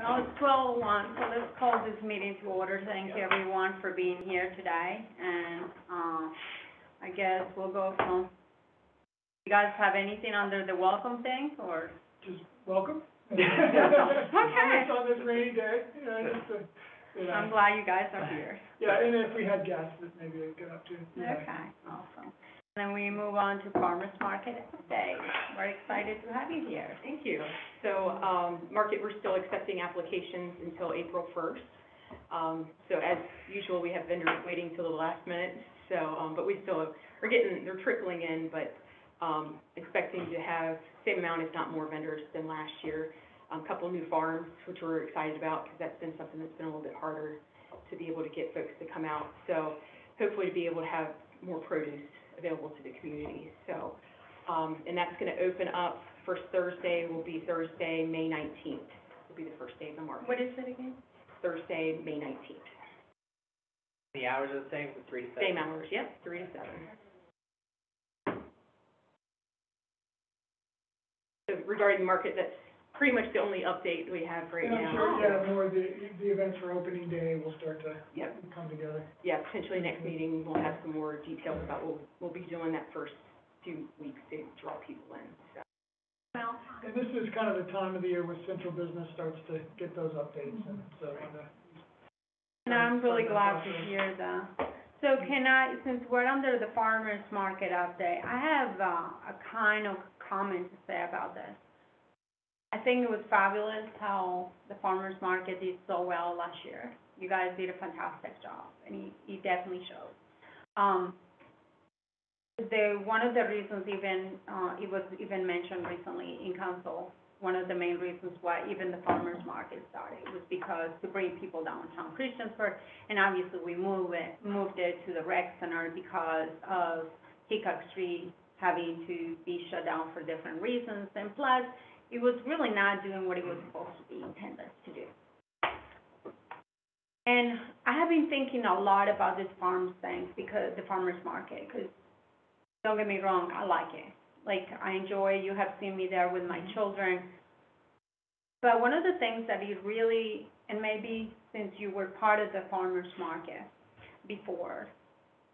Well, it's twelve oh one, so let's call this meeting to order. Thank you everyone for being here today, and, um, I guess we'll go from, you guys have anything under the welcome thing, or? just welcome. Okay. On this rainy day, you know, just, uh, you know. I'm glad you guys are here. Yeah, and if we had guests, maybe they'd get up to. you know. Okay, awesome. Then we move on to farmer's market update. We're excited to have you here. Thank you. So, um, market, we're still accepting applications until April first. Um, so as usual, we have vendors waiting till the last minute, so, um, but we still, are getting, they're trickling in, but, um, expecting to have same amount, if not more vendors than last year. A couple new farms, which we're excited about, because that's been something that's been a little bit harder to be able to get folks to come out. So hopefully to be able to have more produce available to the community, so, um, and that's gonna open up, first Thursday will be Thursday, May nineteenth, will be the first day of the market. What is it again? Thursday, May nineteenth. The hours are the same, from three to seven? Same hours, yep, three to seven. So regarding market, that's pretty much the only update we have right And I'm now. sure, yeah, more the, the events for opening day will start to Yep. come together. Yeah, potentially next meeting, we'll have some more details about what we'll be doing that first few weeks to draw people in, so. Well, And this is kind of the time of the year where central business starts to get those updates, and so, on and I'm really glad to hear that. So can I, since we're under the farmer's market update, I have, uh, a kind of comment to say about this. I think it was fabulous how the farmer's market did so well last year. You guys did a fantastic job, and it, it definitely showed. Um, the, one of the reasons even, uh, it was even mentioned recently in council, one of the main reasons why even the farmer's market started was because to bring people downtown Christiansburg, and obviously we moved it, moved it to the rec center because of Hickok Street having to be shut down for different reasons, and plus, it was really not doing what it was supposed to be intended to do. And I have been thinking a lot about this farms thing, because, the farmer's market, because, don't get me wrong, I like it. Like, I enjoy, you have seen me there with my mm-hmm. children. But one of the things that is really, and maybe since you were part of the farmer's market before,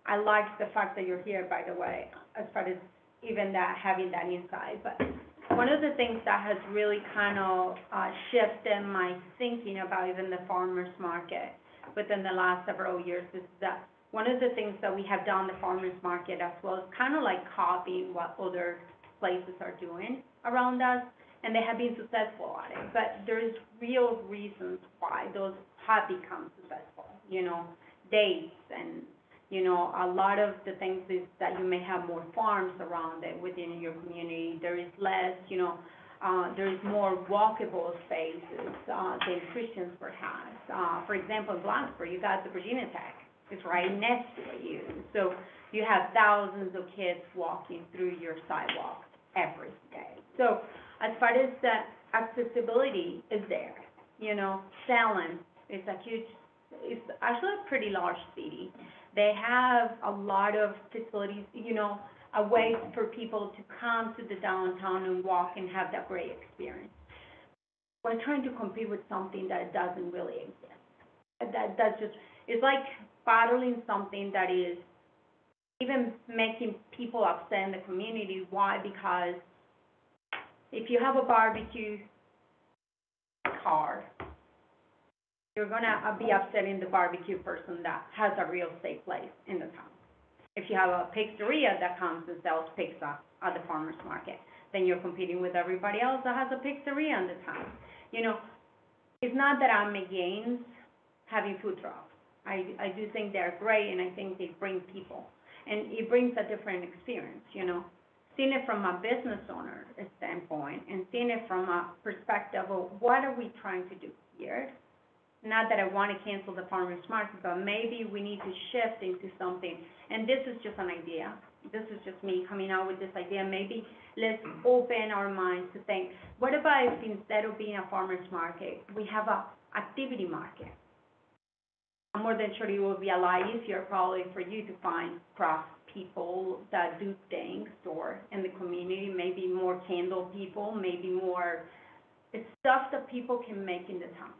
I like the fact that you're here, by the way, as far as even that, having that insight, but one of the things that has really kind of, uh, shifted my thinking about even the farmer's market within the last several years is that one of the things that we have done the farmer's market as well is kind of like copying what other places are doing around us, and they have been successful at it, but there is real reasons why those have become successful, you know, dates and, you know, a lot of the things is that you may have more farms around it within your community, there is less, you know, uh, there is more walkable spaces, uh, than Christiansburg has. Uh, for example, in Blacksburg, you got the Virginia Tech, it's right next to you. So you have thousands of kids walking through your sidewalk every day. So as far as the accessibility is there, you know, Salem is a huge, it's actually a pretty large city. They have a lot of facilities, you know, a way for people to come to the downtown and walk and have that great experience. We're trying to compete with something that doesn't really exist. That, that's just, it's like bottling something that is even making people upset in the community. Why? Because if you have a barbecue car, you're gonna be upsetting the barbecue person that has a real estate place in the town. If you have a pizzeria that comes and sells pizza at the farmer's market, then you're competing with everybody else that has a pizzeria in the town. You know, it's not that I'm against having food trucks. I, I do think they're great, and I think they bring people, and it brings a different experience, you know? Seeing it from a business owner standpoint, and seeing it from a perspective of what are we trying to do here? Not that I wanna cancel the farmer's market, but maybe we need to shift into something, and this is just an idea. This is just me coming out with this idea, maybe let's open our minds to think, what about if instead of being a farmer's market, we have a activity market? I'm more than sure it will be a lot easier probably for you to find craft people that do things or in the community, maybe more candle people, maybe more stuff that people can make in the town.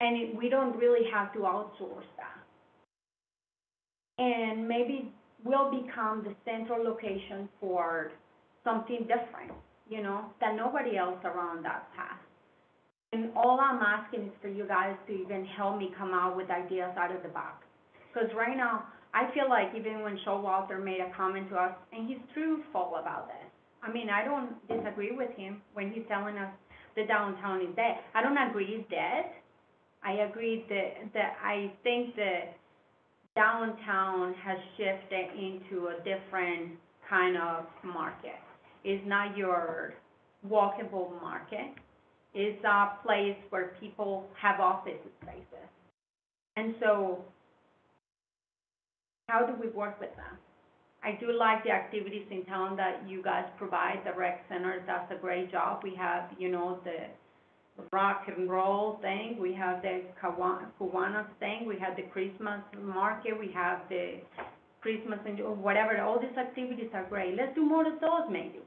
And it, we don't really have to outsource that. And maybe we'll become the central location for something different, you know, that nobody else around us has. And all I'm asking is for you guys to even help me come out with ideas out of the box. Because right now, I feel like even when Showalter made a comment to us, and he's truthful about this. I mean, I don't disagree with him when he's telling us the downtown is dead. I don't agree it's dead. I agree that, that I think that downtown has shifted into a different kind of market. It's not your walkable market. It's a place where people have office spaces. And so, how do we work with them? I do like the activities in town that you guys provide, the rec center does a great job. We have, you know, the rock and roll thing, we have the Kiwanis thing, we have the Christmas market, we have the Christmas and whatever, all these activities are great. Let's do more of those maybe.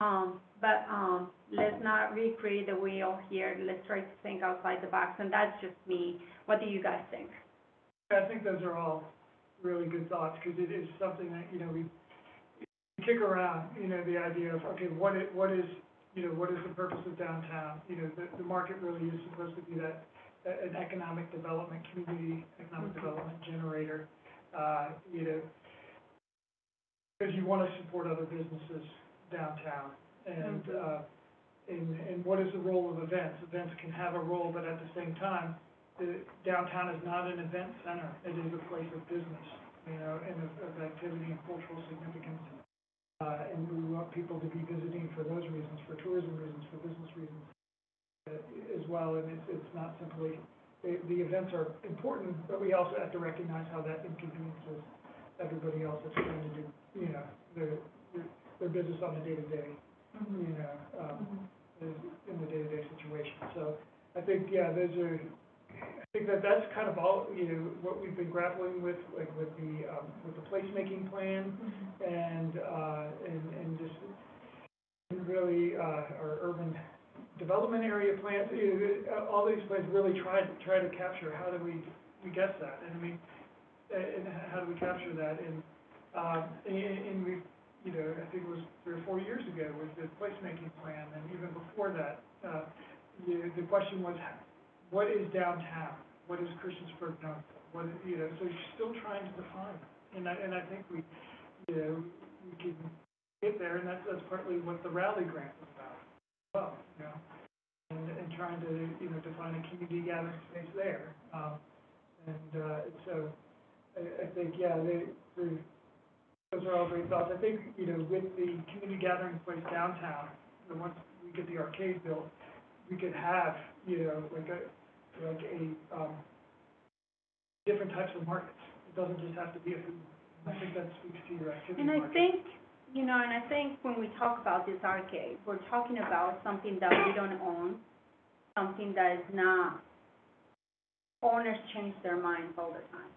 Um, but, um, let's not recreate the wheel here, let's try to think outside the box, and that's just me. What do you guys think? I think those are all really good thoughts, because it is something that, you know, we we kick around, you know, the idea of, okay, what is, what is, you know, what is the purpose of downtown? You know, the, the market really is supposed to be that, a- an economic development, community economic development generator, uh, you know, because you want to support other businesses downtown, and, Mhm. uh, and, and what is the role of events? Events can have a role, but at the same time, the downtown is not an event center, it is a place of business, you know, and of, of activity and cultural significance. Uh, and we want people to be visiting for those reasons, for tourism reasons, for business reasons, uh, as well, and it's, it's not simply, the, the events are important, but we also have to recognize how that inconveniences everybody else that's trying to do, you know, their, their, their business on a day-to-day, you know, um, in in the day-to-day situation. So I think, yeah, those are, I think that that's kind of all, you know, what we've been grappling with, like with the, um, with the placemaking plan and, uh, and, and just really, uh, our urban development area plans, you know, uh, all these plans really try, try to capture, how do we, we guess that? And I mean, uh, and how do we capture that? And, um, and, and we, you know, I think it was three or four years ago with the placemaking plan, and even before that, uh, you, the question was, what is downtown? What is Christiansburg known for? What, is- you know, so you're still trying to define. And I, and I think we, you know, we can get there, and that's, that's partly what the Rally Grant was about, well, you know? And, and trying to, you know, define a community gathering space there. Um, and, uh, so, I, I think, yeah, they, they, those are all great thoughts. I think, you know, with the community gathering place downtown, once we get the arcade built, we could have, you know, like a, like a, um, different types of markets. It doesn't just have to be a food. I think that speaks to your activity And I market. think, you know, and I think when we talk about this arcade, we're talking about something that we don't own, something that is not, owners change their minds all the time.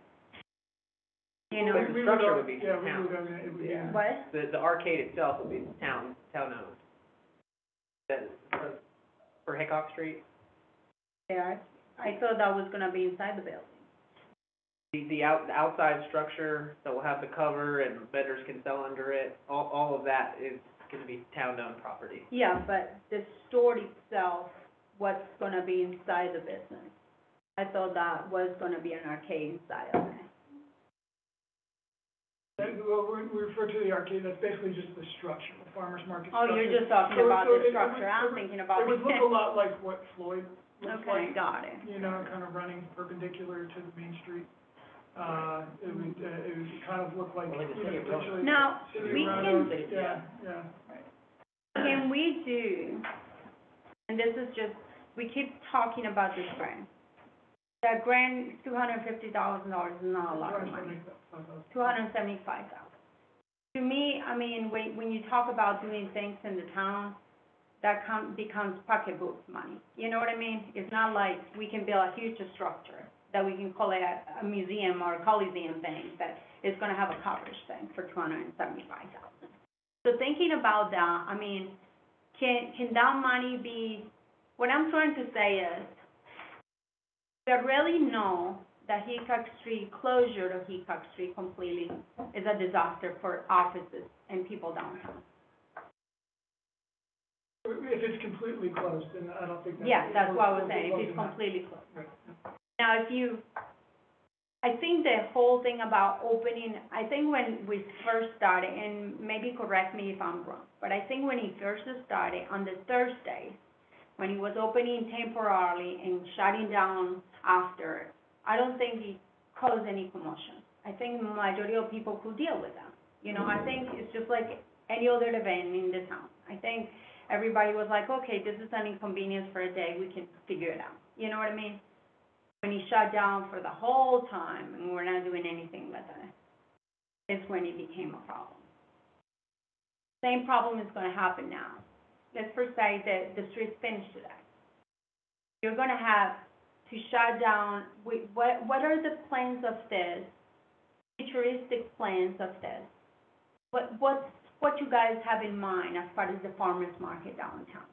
You know, But the We structure would be Yeah, we town. would own it, it would be. Yeah. what? The, the arcade itself would be town, town owned. That, for- for Hickok Street, Yeah, I thought that was gonna be inside the building. the, the out, the outside structure that will have the cover and vendors can sell under it, all, all of that is gonna be town owned property. Yeah, but the store itself, what's gonna be inside the business? I thought that was gonna be an arcade it. That- well, we, we refer to the arcade, that's basically just the structure, the farmer's market Oh, structure. you're just talking So- about so the it- it structure, would- I'm thinking about It would look a lot like what Floyd looks Okay, like, got it. you know, kind of running perpendicular to the main street. Uh, it would, uh, it would kind of look like, Well, like the you know, city of Roanoke. potentially. Now, City of we Roanoke, can- Yeah, yeah. Can we do, and this is just, we keep talking about this grant. That grant, two hundred and fifty thousand dollars is not a lot of money, two hundred and seventy-five thousand. To me, I mean, when, when you talk about doing things in the town, that com- becomes pocketbook money, you know what I mean? It's not like we can build a huge structure that we can call it a, a museum or a coliseum thing, that is gonna have a coverage thing for two hundred and seventy-five thousand. So thinking about that, I mean, can, can that money be, what I'm trying to say is, there really know that Hickok Street, closure of Hickok Street completely is a disaster for offices and people downtown. If it's completely closed, then I don't think that's. Yeah, that's what I was we're- saying, if it's completely closed. Right. Now, if you, I think the whole thing about opening, I think when we first started, and maybe correct me if I'm wrong, but I think when he first started on the Thursday, when he was opening temporarily and shutting down after, I don't think he caused any commotion. I think majority of people could deal with that. You know, I think it's just like any other event in the town. I think everybody was like, okay, this is an inconvenience for a day, we can figure it out. You know what I mean? when he shut down for the whole time and we're not doing anything with it, is when it became a problem. Same problem is gonna happen now. Let's first say that the street's finished today. You're gonna have to shut down, we, what, what are the plans of this, futuristic plans of this? What, what's, what you guys have in mind as far as the farmer's market downtown?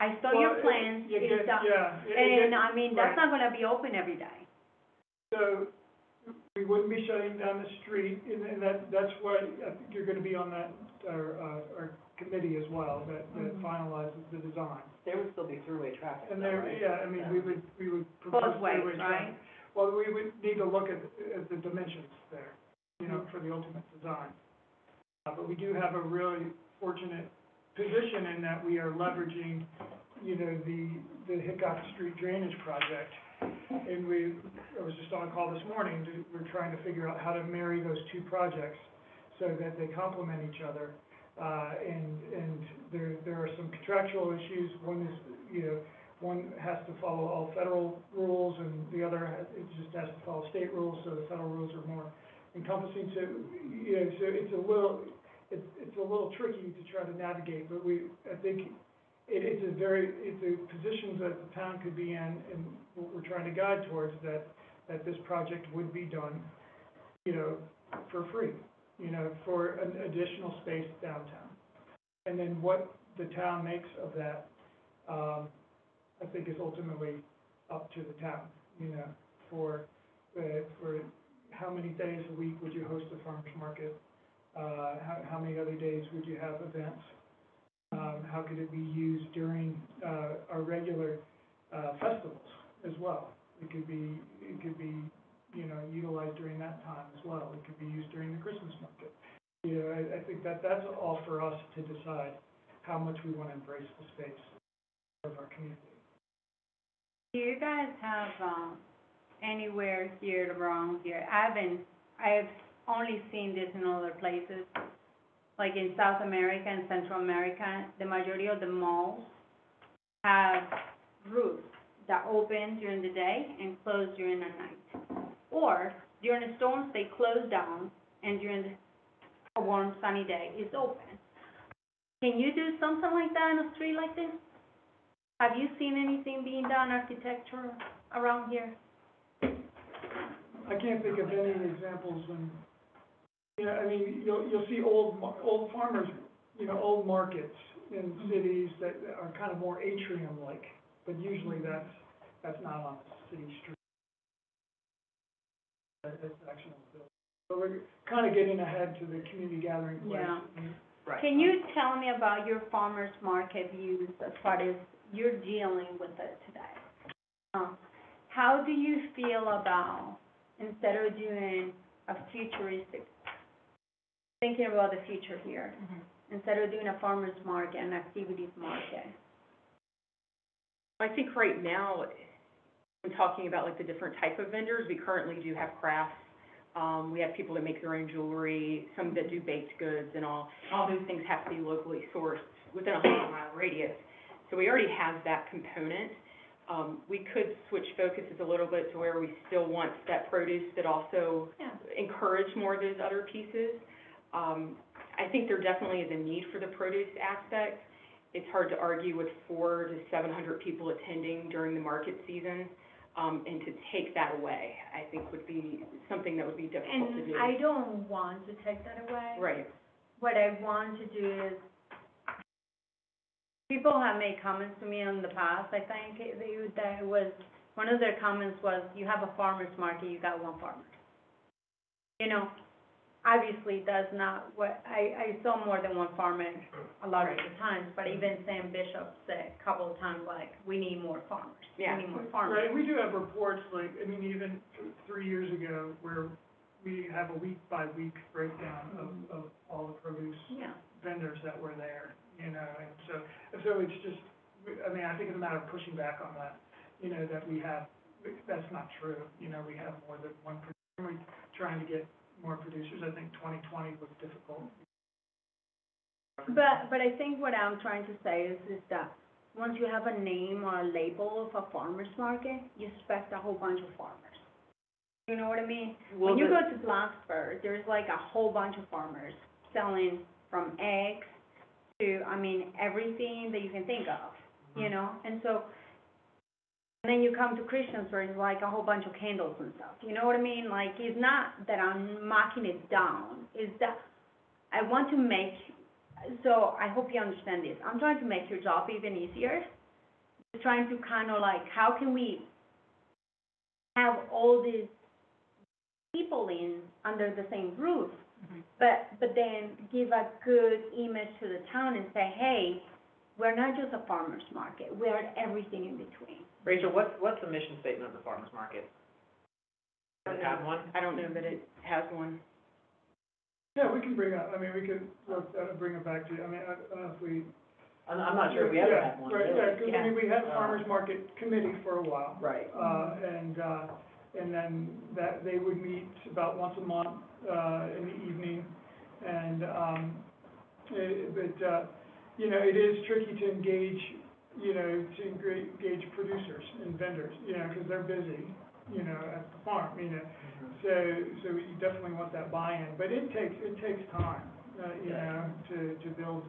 I saw your Well, it- plans, it's get- Yeah. it- it And I mean, that's right. not gonna be open every day. So, we wouldn't be shutting down the street, and, and that, that's why, I think you're gonna be on that, our, uh, our committee as well, that, that Mhm. finalizes the design. There would still be throughway traffic And though, there, right? yeah, I mean, we would, we would propose. Both ways, three-way right? Well, we would need to look at, at the dimensions there, you know, for the ultimate design. Uh, but we do have a really fortunate position in that we are leveraging, you know, the, the Hickok Street Drainage Project. And we, I was just on a call this morning, to- we're trying to figure out how to marry those two projects so that they complement each other. Uh, and, and there, there are some contractual issues, one is, you know, one has to follow all federal rules, and the other, it just has to follow state rules, so the federal rules are more encompassing, so, you know, so it's a little, it's, it's a little tricky to try to navigate, but we, I think it, it's a very, it's a position that the town could be in, and what we're trying to guide towards, that, that this project would be done, you know, for free, you know, for an additional space downtown. And then what the town makes of that, um, I think is ultimately up to the town, you know, for, uh, for how many days a week would you host a farmer's market? Uh, how, how many other days would you have events? Um, how could it be used during, uh, our regular, uh, festivals as well? It could be, it could be, you know, utilized during that time as well. It could be used during the Christmas market. You know, I, I think that that's all for us to decide how much we want to embrace the space of our community. Do you guys have, um, anywhere here around here, I haven't, I've only seen this in other places, like in South America and Central America, the majority of the malls have roofs that open during the day and close during the night. Or during the storms, they close down, and during a warm sunny day, it's open. Can you do something like that in a street like this? Have you seen anything being done architecture around here? I can't think of any examples and, you know, I mean, you'll, you'll see old, old farmers, you know, old markets in cities that are kind of more atrium-like, but usually that's, that's not on a city street. That- That's actually built. So we're kind of getting ahead to the community gathering place. Yeah. Right. Can you tell me about your farmer's market views as far as you're dealing with it today? Uh, How do you feel about, instead of doing a futuristic, thinking about the future here, instead of doing a farmer's market, an activities market? I think right now, talking about like the different type of vendors, we currently do have crafts. Um, we have people that make their own jewelry, some that do baked goods and all. All those things have to be locally sourced within a hundred mile radius. So we already have that component. Um, we could switch focuses a little bit to where we still want that produce, but also Yeah. encourage more of those other pieces. Um, I think there definitely is a need for the produce aspect. It's hard to argue with four to seven hundred people attending during the market season, um, and to take that away, I think would be something that would be difficult to do. And I don't want to take that away. Right, What I want to do is people have made comments to me in the past, I think, that it was, one of their comments was, you have a farmer's market, you got one farmer. You know, obviously, that's not what, I, I saw more than one farmer a lot of the times, but even Sam Bishop said a couple of times, like, we need more farmers. Yeah. We need more farmers. Right, we do have reports, like, I mean, even th- three years ago, where we have a week-by-week breakdown of, of all the produce Yeah, vendors that were there, you know, and so, so it's just, I mean, I think it's a matter of pushing back on that, you know, that we have, that's not true, you know, we have more than one producer, we're trying to get more producers, I think twenty twenty was difficult. but, but I think what I'm trying to say is, is that once you have a name or a label of a farmer's market, you expect a whole bunch of farmers. You know what I mean? Well, When you the- go to Blacksburg, there's like a whole bunch of farmers selling from eggs to, I mean, everything that you can think of, you mm-hmm. know? And so, and then you come to Christiansburg it's like a whole bunch of candles and stuff, you know what I mean? Like, it's not that I'm marking it down, it's that I want to make, so I hope you understand this. I'm trying to make your job even easier. Just Trying to kind of like, how can we have all these people in under the same roof, mm-hmm. but, but then give a good image to the town and say, hey, we're not just a farmer's market, we are everything in between. Rachel, what's, what's the mission statement of the farmer's market? Does it have one? I don't know that it has one. Yeah, we can bring up, I mean, we could look, uh, bring it back to you, I mean, I I don't know if we. I'm, I'm not sure if we ever Yeah, had one, Right, really. yeah, 'cause I mean, we had a farmer's market committee for a while. Right. Uh, and, uh, and then that, they would meet about once a month, uh, in the evening. And, um, eh, but, uh, you know, it is tricky to engage, you know, to engage producers and vendors, you know, because they're busy, you know, at the farm, you know. So, so you definitely want that buy-in, but it takes, it takes time, uh, you know, to, to build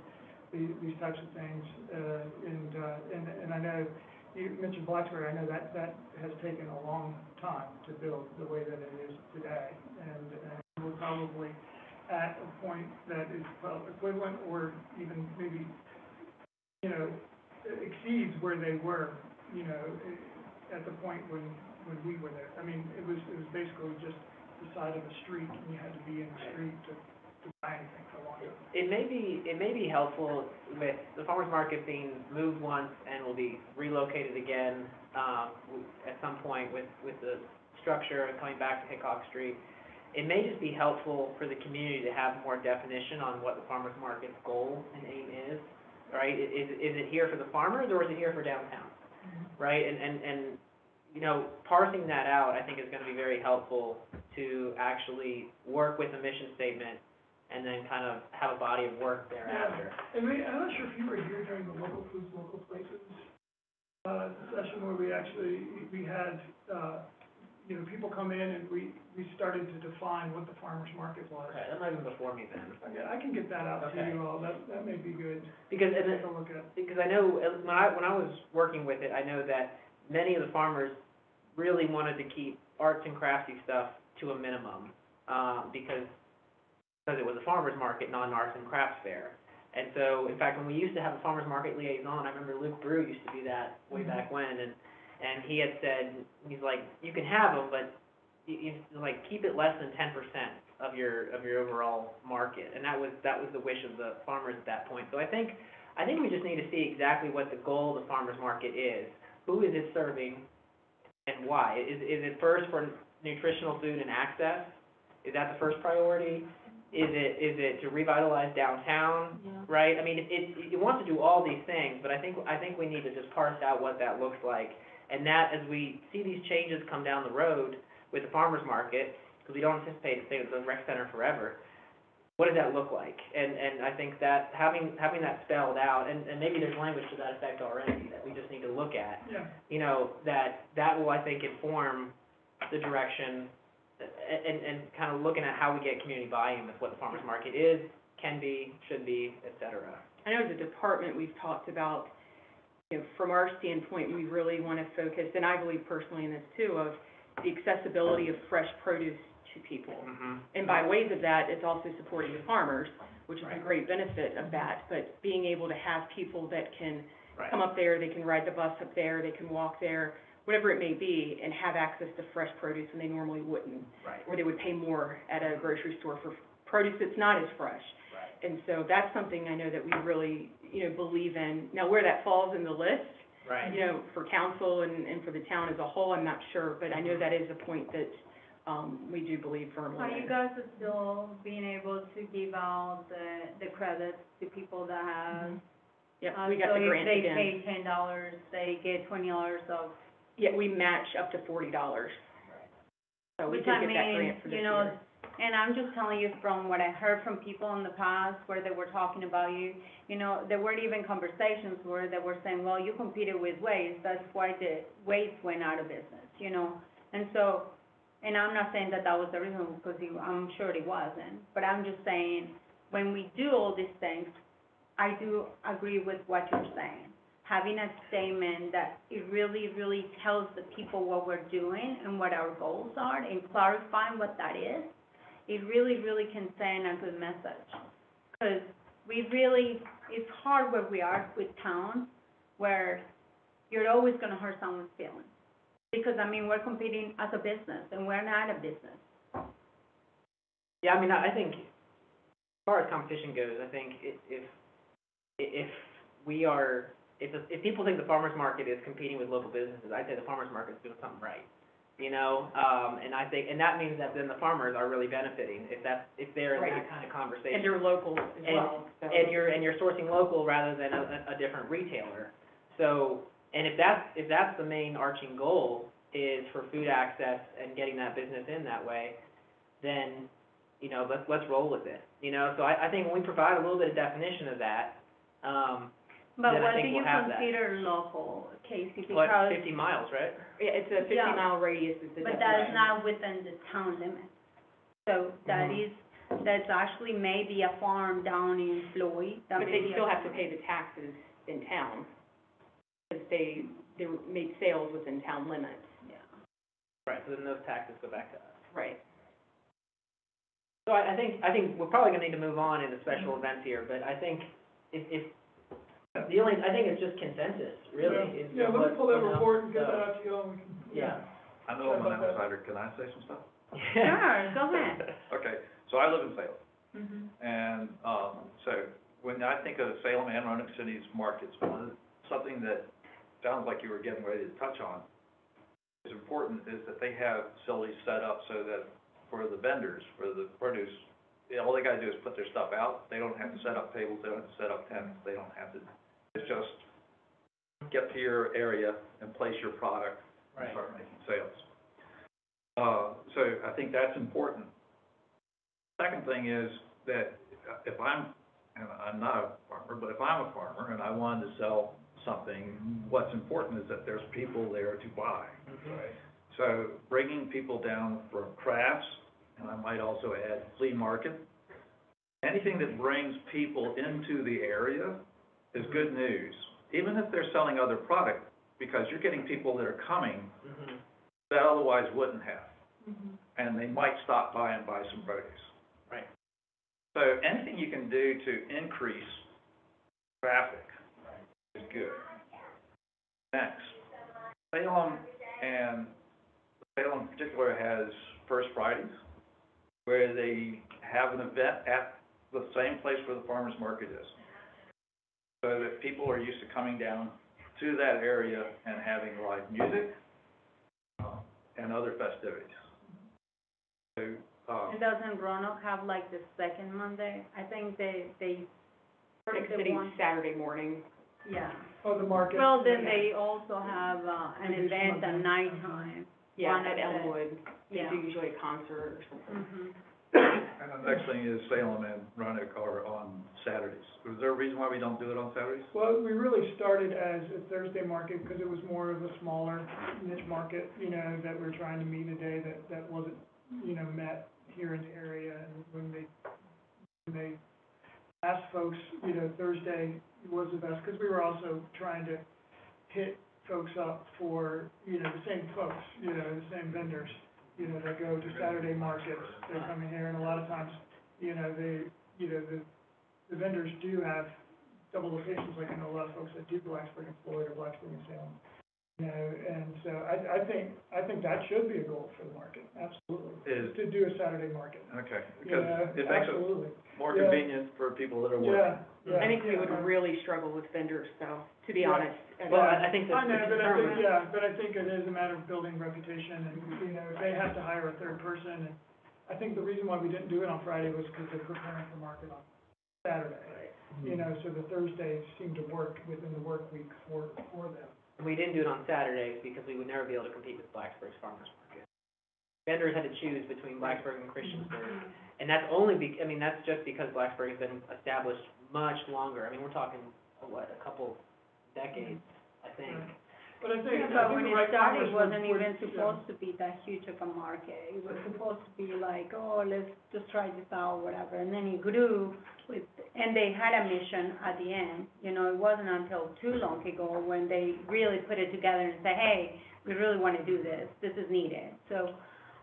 these, these types of things. Uh, and, uh, and, and I know, you mentioned Blacksburg, I know that, that has taken a long time to build the way that it is today. And, and we're probably at a point that is well equivalent or even maybe, you know, exceeds where they were, you know, at the point when, when we were there. I mean, it was, it was basically just the side of the street, and you had to be in the street to, to buy anything for long. It may be, it may be helpful with the farmer's market being moved once and will be relocated again, um, at some point with, with the structure and coming back to Hickok Street. It may just be helpful for the community to have more definition on what the farmer's market's goal and aim is, right? Is, is it here for the farmers or is it here for downtown? Right, and, and, and, you know, parsing that out, I think is gonna be very helpful to actually work with a mission statement and then kind of have a body of work thereafter. And we, I'm not sure if you were here during the local foods, local places, uh, session where we actually, we had, uh, you know, people come in and we, we started to define what the farmer's market was. Okay, that might have been before me then. Yeah, I can get that out to you all, that, that may be good Because, and it, look at. because I know, uh, when I, when I was working with it, I know that many of the farmers really wanted to keep arts and crafty stuff to a minimum, uh, because, because it was a farmer's market, not an arts and crafts fair. And so, in fact, when we used to have a farmer's market liaison, I remember Luke Brew used to do that way Mhm. back when, and, and he had said, he's like, you can have them, but you, you, like, keep it less than ten percent of your, of your overall market. And that was, that was the wish of the farmers at that point. So I think, I think we just need to see exactly what the goal of the farmer's market is. Who is it serving and why? Is, is it first for nutritional food and access? Is that the first priority? Is it, is it to revitalize downtown? Yeah. right? I mean, it, it, it wants to do all these things, but I think, I think we need to just parse out what that looks like. And that, as we see these changes come down the road with the farmer's market, because we don't anticipate it staying at the rec center forever, what does that look like? And, and I think that having, having that spelled out, and, and maybe there's language to that effect already that we just need to look at, Yeah, you know, that, that will, I think, inform the direction, a- and, and kind of looking at how we get community buy-in with what the farmer's market is, can be, should be, et cetera. I know as a department, we've talked about, you know, from our standpoint, we really want to focus, and I believe personally in this too, of the accessibility of fresh produce to people. Mhm. And by ways of that, it's also supporting the farmers, which is a Right. great benefit of that, but being able to have people that can Right. come up there, they can ride the bus up there, they can walk there, whatever it may be, and have access to fresh produce when they normally wouldn't. Right, Or they would pay more at a grocery store for produce that's not as fresh. right. And so that's something I know that we really, you know, believe in. Now, where that falls in the list, Right. you know, for council and, and for the town as a whole, I'm not sure, but I know that is a point that, um, we do believe firmly Are you in. guys still being able to give out the, the credits to people that have? Yep, uh, we got the grant So if again. they pay ten dollars, they get twenty dollars of, Yeah, we match up to forty dollars. So we which did I get that mean, grant for this you know, year. And I'm just telling you from what I heard from people in the past where they were talking about you, you know, there weren't even conversations where they were saying, well, you competed with Waze, that's why the Waze went out of business, you know? And so, and I'm not saying that that was the reason, because I'm sure it wasn't, but I'm just saying, when we do all these things, I do agree with what you're saying. Having a statement that it really, really tells the people what we're doing and what our goals are and clarifying what that is, it really, really can send a good message. Because we really, it's hard where we are with towns, where you're always gonna hurt someone's feelings. Because, I mean, we're competing as a business, and we're not a business. Yeah, I mean, I think, as far as competition goes, I think if, if we are, if, if people think the farmer's market is competing with local businesses, I'd say the farmer's market's doing something right. You know, um, and I think, and that means that then the farmers are really benefiting, if that's, if they're in that Right. kind of conversation. And you're local as And- well, so. and you're, and you're sourcing local rather than a, a, a different retailer. So, and if that's, if that's the main arching goal, is for food access and getting that business in that way, then, you know, let's, let's roll with it, you know? So I, I think when we provide a little bit of definition of that, um, But Then I what do think you we'll have that. consider local, Casey? what, Because, fifty miles, right? Yeah, it's a fifty Yeah. mile radius is the but definition. that's not within the town limits. So that Mhm. is, that's actually maybe a farm down in Floyd, that But may they a still have to pay the taxes in town, because they, they make sales within town limits. Yeah. Right, so then those taxes go back to us. Right. So I, I think, I think we're probably gonna need to move on in the special events here, but I think if, if, the only, I think it's just consensus, really, is Yeah, let what, me pull that you know, report and get so- that out to you, and we can, Yeah. yeah. I know I'm an outsider, can I say some stuff? Sure, go ahead. Okay, so I live in Salem, Mhm. and, um, so when I think of Salem and Roanoke City's markets, one, of- something that sounds like you were getting ready to touch on is important is that they have facilities set up so that for the vendors, for the produce, yeah, all they gotta do is put their stuff out, they don't have to set up tables, they don't have to set up tents, they don't have to, it's just get to your area and place your product and start making sales. Uh, so I think that's important. Second thing is that uh, if I'm, and I'm not a farmer, but if I'm a farmer and I wanted to sell something, what's important is that there's people there to buy. Mhm. So bringing people down from crafts, and I might also add flea market, anything that brings people into the area is good news. Even if they're selling other product, because you're getting people that are coming Mhm. that otherwise wouldn't have, Mhm. and they might stop by and buy some produce. Right. So anything you can do to increase traffic is good. Next, Salem and Salem in particular has First Fridays, where they have an event at the same place where the farmer's market is. So that people are used to coming down to that area and having live music, uh, and other festivities. So, um, And doesn't Roanoke have like the second Monday? I think they, they, Nick the City one, Saturday morning. yeah. Oh, the market. Well, then they also have, uh, an Maybe event at Monday. nighttime. Yeah, One at of the- Elmwood. They Yeah. do usually a concert or something. Mhm. And the next thing is Salem and Roanoke are on Saturdays. Was there a reason why we don't do it on Saturdays? Well, we really started as a Thursday market because it was more of a smaller niche market, you know, that we're trying to meet a day that, that wasn't, you know, met here in the area. And when they, when they asked folks, you know, Thursday was the best, because we were also trying to hit folks up for, you know, the same folks, you know, the same vendors. You know, that go to Saturday markets, they're coming here, and a lot of times, you know, they, you know, the, the vendors do have double locations, like I know a lot of folks that do Blacksburg and Floyd or Blacksburg and Salem. You know, and so I, I think, I think that should be a goal for the market, absolutely, Is, to do a Saturday market. okay, You because know, it makes it Absolutely, more Yeah. convenient for people that are working. yeah, yeah. I think we would yeah. really struggle with vendors, though, to be Yeah. honest. And- Well, I, um, I think the I know, the but I think, yeah, but I think it is a matter of building reputation, and, you know, if they have to hire a third person, and I think the reason why we didn't do it on Friday was because they're preparing for market on Saturday. You know, so the Thursdays seemed to work within the work week for, for them. We didn't do it on Saturdays because we would never be able to compete with Blacksburg's farmers market. Vendors had to choose between Blacksburg and Christiansburg, and that's only be, I mean, that's just because Blacksburg has been established much longer. I mean, we're talking, what, a couple decades, I think. But I think, Yeah, I but think when the it right started, farmers it would, wasn't would, even yeah. supposed to be that huge of a market. It was supposed to be like, oh, let's just try this out, whatever, and then it grew with, and they had a mission at the end. You know, it wasn't until too long ago when they really put it together and say, hey, we really wanna do this, this is needed. So,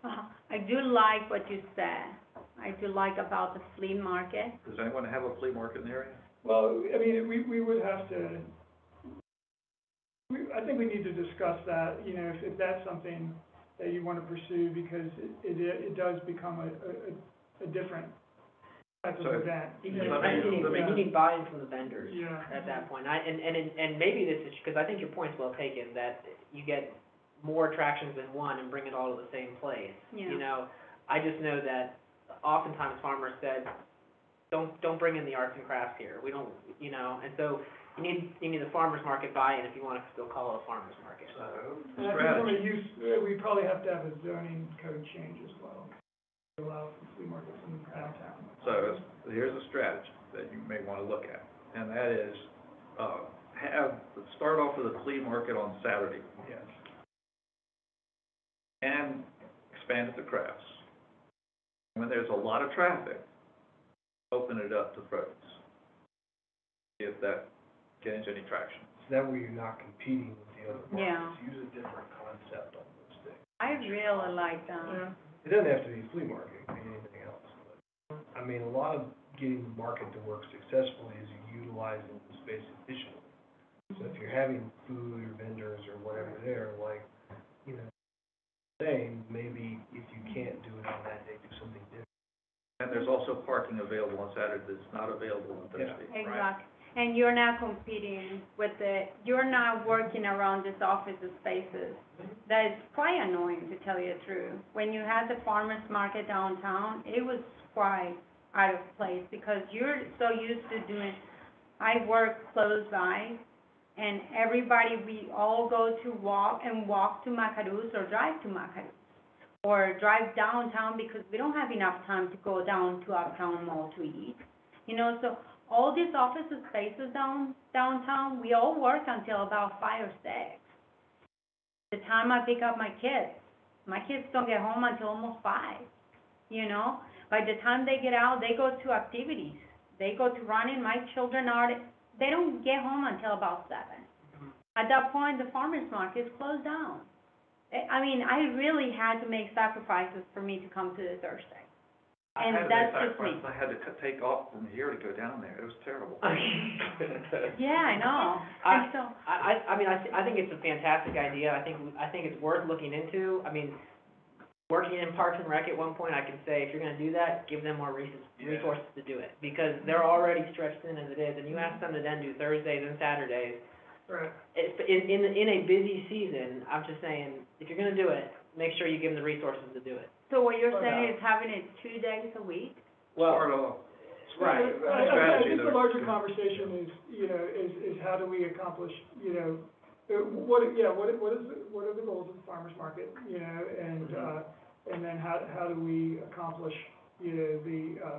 uh, I do like what you said. I do like about the flea market. Does anyone have a flea market in the area? Well, I mean, we, we would have to, we, I think we need to discuss that, you know, if, if that's something that you wanna pursue, because it, it, it does become a, a, a- a different type of So, event. You you need, let me- you let me- you need buy-in from the vendors Yeah. at that point. I, and, and, and maybe this is, because I think your point's well taken, that you get more attractions than one and bring it all to the same place. Yeah. You know, I just know that oftentimes farmers said, don't, don't bring in the arts and crafts here, we don't, you know, and so you need, you need the farmer's market buy-in if you wanna still call it a farmer's market. And I think from a use, we probably have to have a zoning code change as well, to allow for flea markets in downtown. So, it's- here's a strategy that you may wanna look at, and that is, uh, have, start off with a flea market on Saturday. Yes. And expand it to crafts. When there's a lot of traffic, open it up to produce. If that gains any traction. So that way you're not competing with the other Yeah. markets. Use a different concept on those things. I really like that. It doesn't have to be flea market, it can be anything else. but, I mean, a lot of getting the market to work successfully is utilizing the space efficiently. So if you're having food or vendors or whatever there, like, you know, saying, maybe if you can't do it on that day, do something different. And there's also parking available on Saturday that's not available on Thursday, right? Exactly. And you're not competing with the, you're not working around these office spaces. That is quite annoying, to tell you the truth. When you had the farmer's market downtown, it was quite out of place, because you're so used to doing, I work close by, and everybody, we all go to walk, and walk to Macaroons or drive to Macaroons. Or drive downtown, because we don't have enough time to go down to Uptown Mall to eat. You know, so all these office spaces down, downtown, we all work until about five or six. The time I pick up my kids, my kids don't get home until almost five, you know? By the time they get out, they go to activities, they go to running, my children are, they don't get home until about seven. Mm-hmm. At that point, the farmer's market is closed down. I, I mean, I really had to make sacrifices for me to come to the Thursday. I And had to that's make just me. sacrifices. I had to cut- take off from here to go down there, it was terrible. Yeah, I know, I- and so, I, I, I mean, I, thi- I think it's a fantastic idea, I think, I think it's worth looking into, I mean, working in Parks and Rec at one point, I can say, if you're gonna do that, give them more resources, Yeah. resources to do it, because they're already stretched thin as it is, and you ask them to then do Thursdays and Saturdays, Right. it's, in, in, in a busy season, I'm just saying, if you're gonna do it, make sure you give them the resources to do it. So what you're saying is having it two days a week? Well, off, Right. I, I- I Strategy think the there. larger conversation is, you know, is, is how do we accomplish, you know, uh, what, yeah, what, what is, what are the goals of the farmer's market, you know, and, Mm-hmm. uh, and then how, how do we accomplish, you know, the, uh,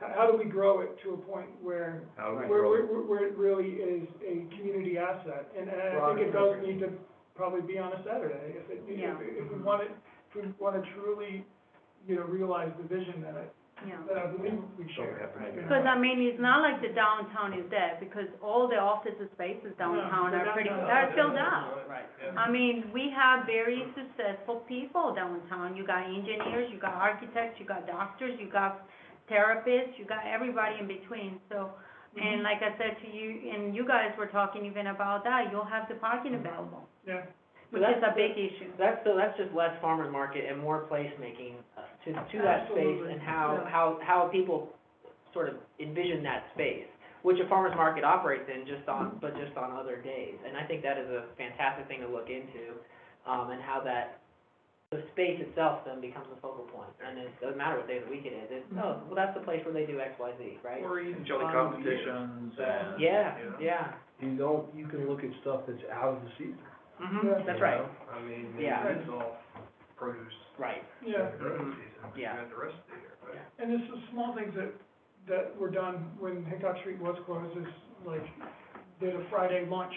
how, how do we grow it to a point where, how do we where, grow it? where, where it really is a community asset? And, and I think it does need to probably be on a Saturday, if it, Yeah. if, if we want it, if we wanna truly, you know, realize the vision that I, Yeah. But I believe we So we share. have to make Because, I mean, it's not like the downtown is dead, because all the office spaces downtown are pretty, they're filled up. Right. I mean, we have very successful people downtown. You got engineers, you got architects, you got doctors, you got therapists, you got everybody in between, so. Mm-hmm. And like I said to you, and you guys were talking even about that, you'll have the parking available, Yeah, which is a big issue. That's, so that's just less farmer's market and more placemaking uh, to, to that space Absolutely, and how, yeah. how, how people sort of envision that space, which a farmer's market operates in just on, but just on other days. And I think that is a fantastic thing to look into, um, and how that, the space itself then becomes the focal point. And it doesn't matter what day of the week it is, it's, oh, well, that's the place where they do X, Y, Z, right? Or even jelly Time competitions and. Yeah, you know. yeah. You don't, you can look at stuff that's out of the season. Yeah. that's you right, know? I mean, maybe Yeah. it's all produce right. yeah. during Mhm. season, you Yeah. got the rest of the year, but. And it's the small things that, that were done when Hickok Street was closed, is like, did a Friday lunch,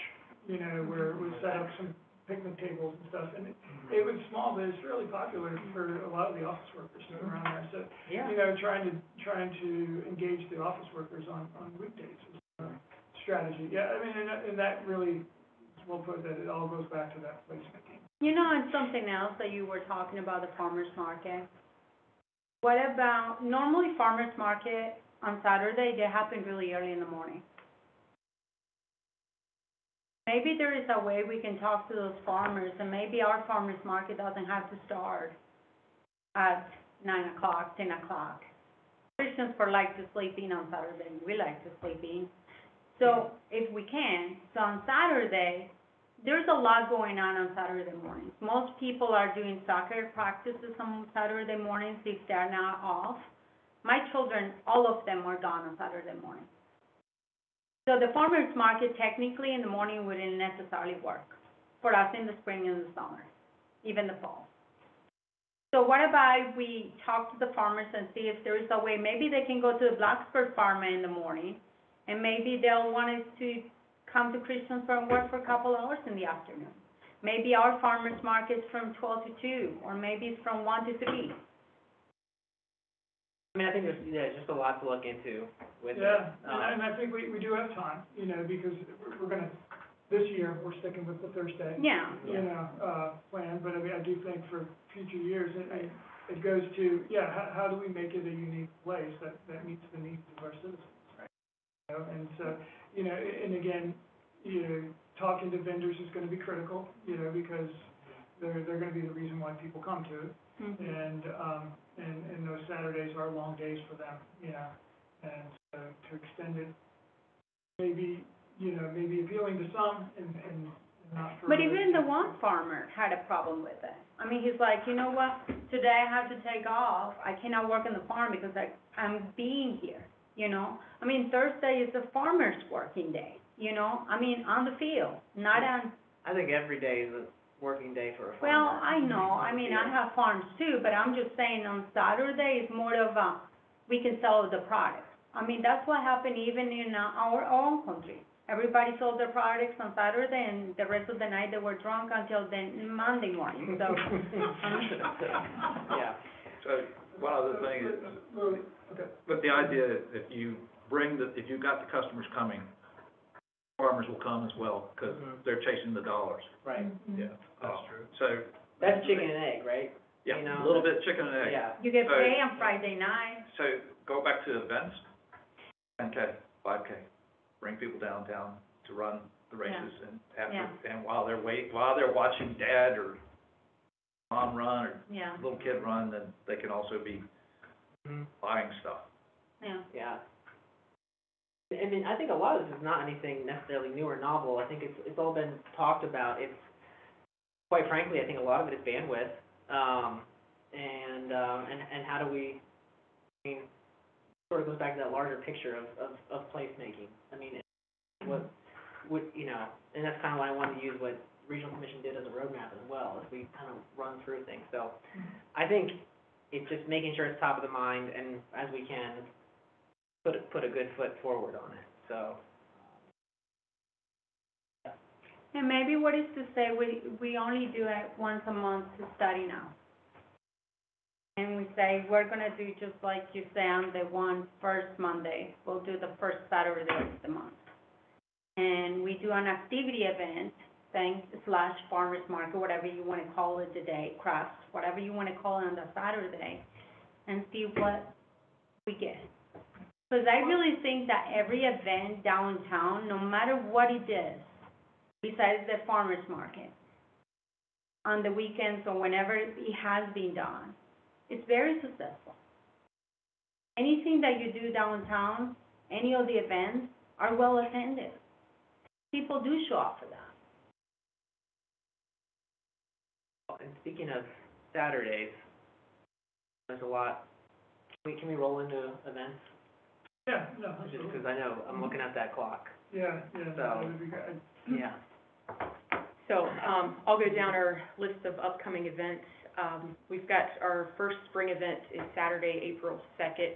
you know, where we set up some picnic tables and stuff, and it, it was small, but it's really popular for a lot of the office workers around there, so, Yeah. you know, trying to, trying to engage the office workers on, on weekdays is a strategy, yeah, I mean, and, that- and that really, is well put, that it all goes back to that placemaking. You know, and something else that you were talking about, the farmer's market. What about, normally farmer's market on Saturday, they happen really early in the morning. Maybe there is a way we can talk to those farmers, and maybe our farmer's market doesn't have to start at nine o'clock, ten o'clock. Christiansburg like to sleep in on Saturday, we like to sleep in. So if we can, so on Saturday, there's a lot going on on Saturday mornings. Most people are doing soccer practices on Saturday mornings if they're not off. My children, all of them are gone on Saturday morning. So the farmer's market technically in the morning wouldn't necessarily work for us in the spring and the summer, even the fall. So what about we talk to the farmers and see if there is a way, maybe they can go to the Blacksburg Farm in the morning, and maybe they'll want us to come to Christiansburg and work for a couple hours in the afternoon. Maybe our farmer's market's from twelve to two, or maybe it's from one to three. I mean, I think there's, yeah, just a lot to look into with it. Yeah, Um, and, and I think we, we do have time, you know, because we're, we're gonna, this year, we're sticking with the Thursday, Yeah, you know, uh, plan, but I mean, I do think for future years, it, it, it goes to, yeah, how, how do we make it a unique place that, that meets the needs of our citizens? Know, and so, you know, and again, you know, talking to vendors is gonna be critical, you know, because they're, they're gonna be the reason why people come to it. mhm. And, um, and, and those Saturdays are long days for them, you know, and so to extend it, maybe, you know, maybe appealing to some and, and not for. But others. even the one farmer had a problem with it. I mean, he's like, you know what, today I have to take off, I cannot work on the farm because I, I'm being here, you know? I mean, Thursday is the farmer's working day, you know? I mean, on the field, not on, I think every day is a working day for a farmer. well, I know, I mean, I have farms too, but I'm just saying on Saturday is more of a, we can sell the product. I mean, that's what happened even in uh, our own country. Everybody sold their products on Saturday and the rest of the night they were drunk until then Monday morning, so. Yeah, So, one other thing is, but the idea is if you bring the, if you've got the customers coming, farmers will come as well, because Mhm. they're chasing the dollars. right. Yeah. That's Uh, true. So, That's chicken and egg, right? yeah, you know, a little bit chicken and egg. Yeah. You get So- paid on Friday night, So, go back to events, ten K, five K, bring people downtown to run the races and after, and while they're wait, while they're watching dad or mom run or yeah, little kid run, then they can also be Mhm. buying stuff. yeah. Yeah. I mean, I think a lot of this is not anything necessarily new or novel, I think it's, it's all been talked about, it's, quite frankly, I think a lot of it is bandwidth, um, and, um, and, and how do we, I mean, sort of goes back to that larger picture of, of, of placemaking, I mean, what, what, you know, and that's kind of why I wanted to use what Regional Commission did as a roadmap as well, as we kind of run through things, so, I think it's just making sure it's top of the mind, and as we can, put, put a good foot forward on it, so. And maybe what is to say, we, we only do it once a month to study now. And we say, we're gonna do just like you say on the one first Monday, we'll do the first Saturday of the month. And we do an activity event, thing slash farmer's market, whatever you wanna call it today, crafts, whatever you wanna call it on the Saturday, and see what we get. Cause I really think that every event downtown, no matter what it is, besides the farmer's market, on the weekends or whenever it has been done, it's very successful. Anything that you do downtown, any of the events are well attended. People do show up for that. And speaking of Saturdays, there's a lot, can we, can we roll into events? Yeah, no, Just absolutely. because I know, I'm looking at that clock, Yeah, yeah, So- that would be good. yeah. So, um, I'll go down our list of upcoming events. Um, we've got our first spring event is Saturday, April second.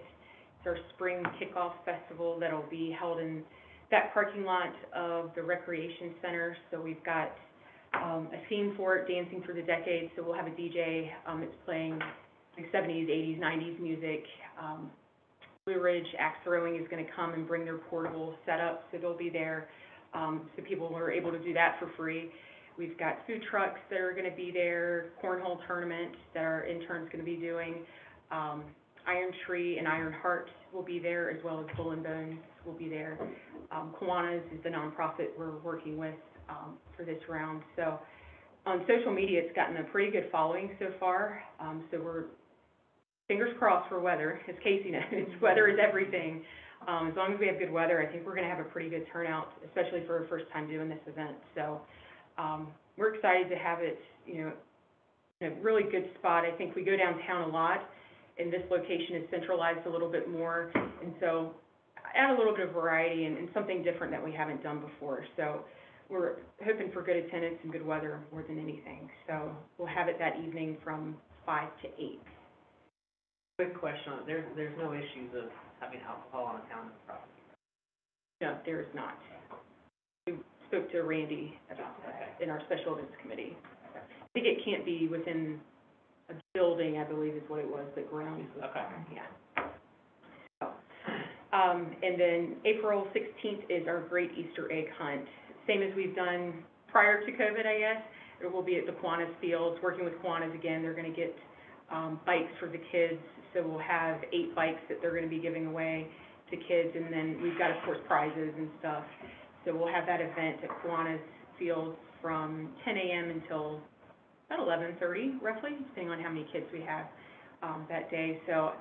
It's our spring kickoff festival that'll be held in that parking lot of the recreation center. So we've got, um, a theme for it, Dancing for the Decades, so we'll have a DJ, um, it's playing like seventies, eighties, nineties music. Um, Blue Ridge Axe Throwing is gonna come and bring their portable setup, so they'll be there. Um, so people are able to do that for free. We've got food trucks that are gonna be there, cornhole tournament that our intern's gonna be doing. Um, Iron Tree and Iron Heart will be there, as well as Bull and Bones will be there. Um, Kiwanis is the nonprofit we're working with, um, for this round. So, on social media, it's gotten a pretty good following so far. Um, so we're, fingers crossed for weather, as Casey knows, weather is everything. Um, as long as we have good weather, I think we're gonna have a pretty good turnout, especially for a first time doing this event. So, um, we're excited to have it, you know, in a really good spot. I think we go downtown a lot, and this location is centralized a little bit more, and so add a little bit of variety and, and something different that we haven't done before. So we're hoping for good attendance and good weather more than anything. So we'll have it that evening from five to eight. Quick question, on there's, there's no issues of having alcohol on a town property? No, there is not. We spoke to Randy about that in our special events committee. I think it can't be within a building, I believe is what it was, that grounds was Okay. Yeah. So, Um, and then April sixteenth is our Great Easter Egg Hunt, same as we've done prior to COVID, I guess. It will be at the Kiwanis Fields, working with Kiwanis again, they're gonna get, um, bikes for the kids. So we'll have eight bikes that they're gonna be giving away to kids, and then we've got, of course, prizes and stuff. So we'll have that event at Kiwanis Fields from ten AM until about eleven thirty roughly, depending on how many kids we have, um, that day. So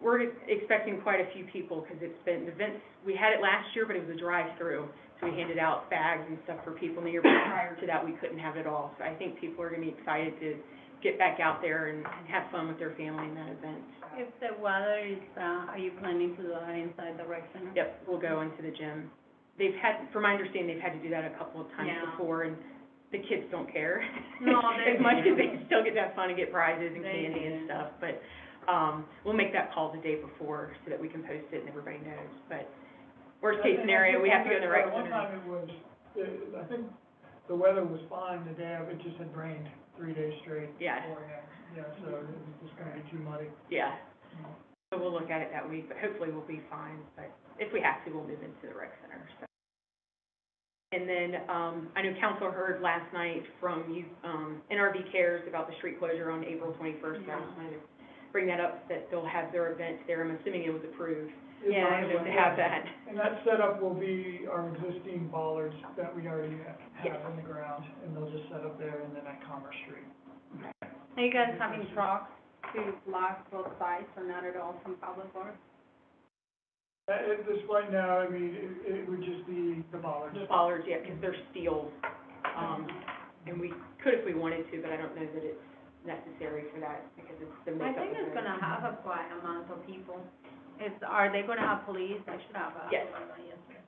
we're expecting quite a few people, because it's been, the events, we had it last year, but it was a drive-through. So we handed out bags and stuff for people, and the year prior to that, we couldn't have it all. So I think people are gonna be excited to get back out there and, and have fun with their family in that event. If the weather is, uh, are you planning to do that inside the rec center? Yep, we'll go into the gym. They've had, from my understanding, they've had to do that a couple of times Yeah. before, and the kids don't care. No, they- As much as they still get to have fun and get prizes and They candy and stuff, but, um, we'll make that call the day before so that we can post it and everybody knows, but worst case scenario, we have to go one in the time- rec One center. time it was, it- I think the weather was fine the day of, it just had rained three days straight Yeah. beforehand. Yeah, so it was just gonna be too muddy. Yeah, so we'll look at it that week, but hopefully we'll be fine, but if we have to, we'll move into the rec center, so. And then, um, I know council heard last night from you, um, NRV Cares about the street closure on April twenty-first, so I just wanted to bring that up, that they'll have their event there, I'm assuming it was approved. Yeah, Fine, it To have that, And that setup will be our existing bollards that we already have in the ground, and they'll just set up there and then at Commerce Street. Are you guys having trucks to block both sides or not at all from public works? At, at this point now, I mean, it, it would just be the bollards. the bollards, yeah, because they're steel, um, and we could if we wanted to, but I don't know that it's necessary for that, because it's the I makeup think of it's gonna have a quite amount of people. Is, are they gonna have police? They should have a. Yes.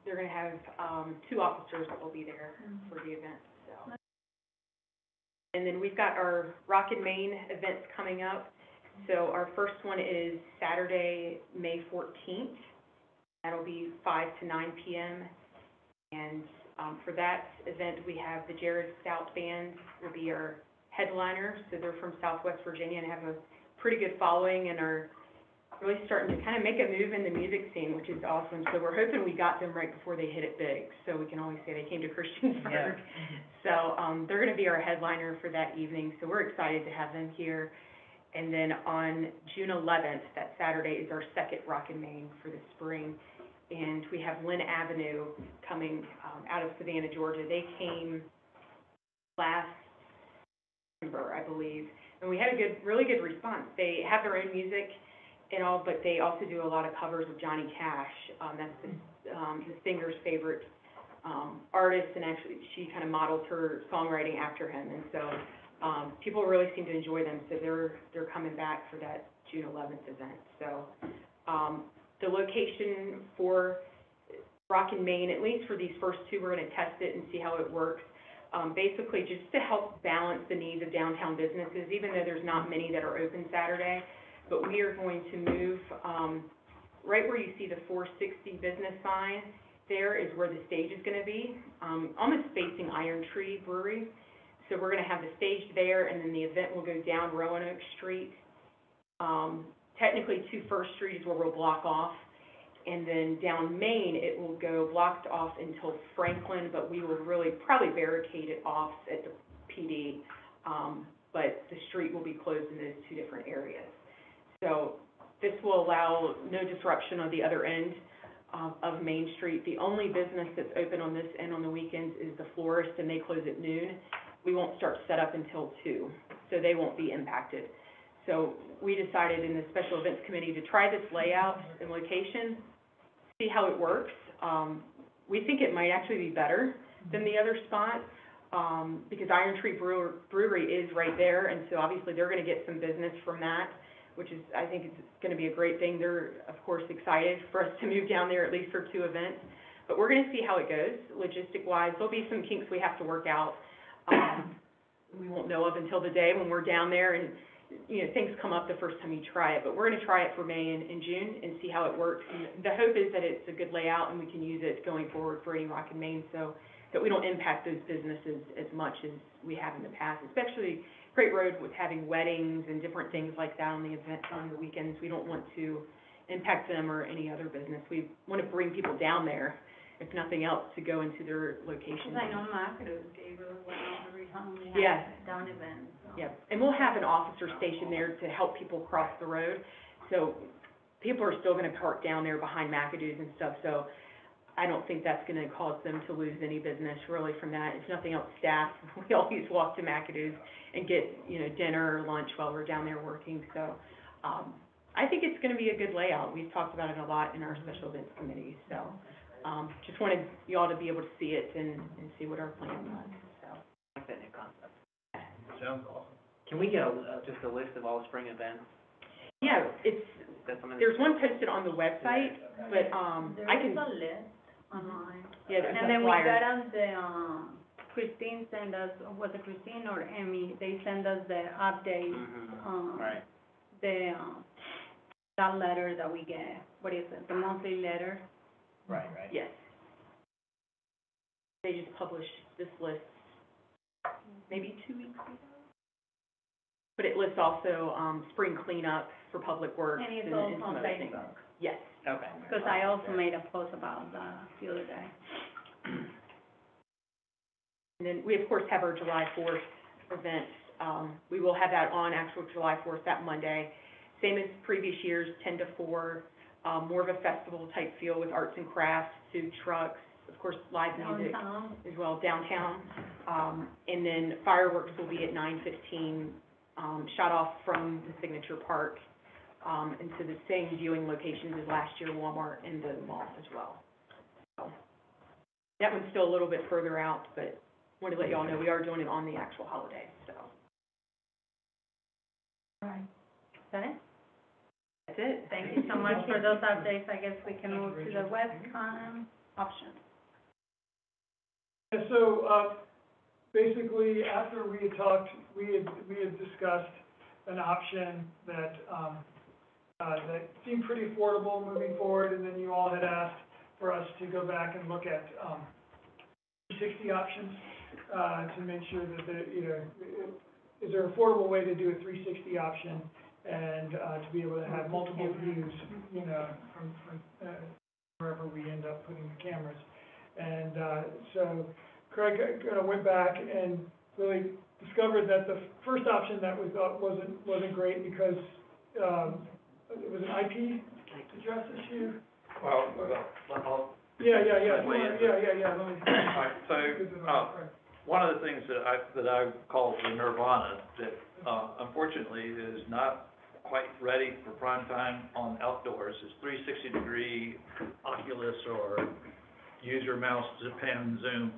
They're gonna have, um, two officers that will be there Mhm. for the event, so. And then we've got our Rock and Main events coming up. So our first one is Saturday, May fourteenth. That'll be five to nine PM. And, um, for that event, we have the Jared Stout Band will be our headliner. So they're from Southwest Virginia and have a pretty good following and are really starting to kind of make a move in the music scene, which is awesome. So we're hoping we got them right before they hit it big, so we can always say they came to Christiansburg. So, um, they're gonna be our headliner for that evening, so we're excited to have them here. And then on June eleventh, that Saturday, is our second Rock and Main for the spring. And we have Lynn Avenue coming, um, out of Savannah, Georgia. They came last December, I believe, and we had a good, really good response. They have their own music and all, but they also do a lot of covers of Johnny Cash. Um, that's the, um, the singer's favorite, um, artist, and actually, she kind of modeled her songwriting after him. And so, um, people really seem to enjoy them, so they're, they're coming back for that June eleventh event. So, um, the location for Rock and Main, at least for these first two, we're gonna test it and see how it works. Um, basically, just to help balance the needs of downtown businesses, even though there's not many that are open Saturday. But we are going to move, um, right where you see the four sixty business sign, there is where the stage is gonna be, um, almost facing Iron Tree Brewery. So we're gonna have the stage there, and then the event will go down Roanoke Street. Um, technically, two First Street is where we'll block off. And then down Main, it will go blocked off until Franklin, but we will really probably barricade it off at the PD. Um, but the street will be closed in those two different areas. So this will allow no disruption on the other end, um, of Main Street. The only business that's open on this end on the weekends is the florist, and they close at noon. We won't start setup until two, so they won't be impacted. So we decided in the special events committee to try this layout and location, see how it works. Um, we think it might actually be better than the other spot, um, because Iron Tree Brewer, Brewery is right there, and so obviously they're gonna get some business from that, which is, I think it's gonna be a great thing. They're, of course, excited for us to move down there at least for two events. But we're gonna see how it goes, logistic wise. There'll be some kinks we have to work out. Um, we won't know of until the day when we're down there and, you know, things come up the first time you try it. But we're gonna try it for May and, and June and see how it works. And the hope is that it's a good layout and we can use it going forward for any Rock and Main, so that we don't impact those businesses as much as we have in the past, especially Great Road with having weddings and different things like that on the event, on the weekends. We don't want to impact them or any other business. We wanna bring people down there, if nothing else, to go into their locations. Because I know Macros gave really well every Yeah. had down events, so. Yep, and we'll have an officer stationed there to help people cross the road. So people are still gonna park down there behind McAdoo's and stuff, so I don't think that's gonna cause them to lose any business really from that. If nothing else, staff, we always walk to McAdoo's and get, you know, dinner or lunch while we're down there working, so, um, I think it's gonna be a good layout. We've talked about it a lot in our special events committee, so, um, just wanted you all to be able to see it and, and see what our plan was, so. Like that new concept. Sounds awesome. Can we get a, uh, just a list of all the spring events? Yeah, it's, Is that? There's one posted on the website, but, um, I can, There is a list online. yeah, there's And then we got on the, um, Christine sent us, was it Christine or Emmy, They send us the update, Mhm. um, Right. the, um, that letter that we get, what is it, the monthly letter? Right, right. Yes. They just published this list maybe two weeks ago. But it lists also, um, spring cleanup for public works And and, it's and also some on other things. Facebook, Yes. Okay. because I also made a post about the other day. And then we, of course, have our July fourth event. Um, we will have that on actual July fourth, that Monday. Same as previous years, ten to four, um, more of a festival type feel with arts and crafts, food trucks, of course, live music Downtown, as well downtown. Um, and then fireworks will be at nine fifteen, um, shot off from the Signature Park, um, and to the same viewing locations as last year, Walmart and the mall as well. So, That one's still a little bit further out, but wanted to let you all know we are doing it on the actual holiday, so. right. Is that it? That's it. Thank you so much for those updates. I guess we can move to the WestCon option. Yeah, so, uh, basically, after we had talked, we had, we had discussed an option that, um, uh, that seemed pretty affordable moving forward, and then you all had asked for us to go back and look at, um, sixty options, uh, to make sure that the, you know, is there an affordable way to do a three sixty option? and, uh, to be able to have multiple views, you know, from, from, uh, wherever we end up putting the cameras. And, uh, so Craig, uh, went back and really discovered that the first option that we thought wasn't, wasn't great because, um, it was an IP address issue. Well, well, I'll, Yeah, yeah, yeah, Weigh in. yeah, yeah, yeah, let me. Alright, so, uh, one of the things that I, that I call the nirvana, that, uh, unfortunately is not quite ready for prime time on outdoors, is three sixty degree Oculus or user mouse to pan zoom.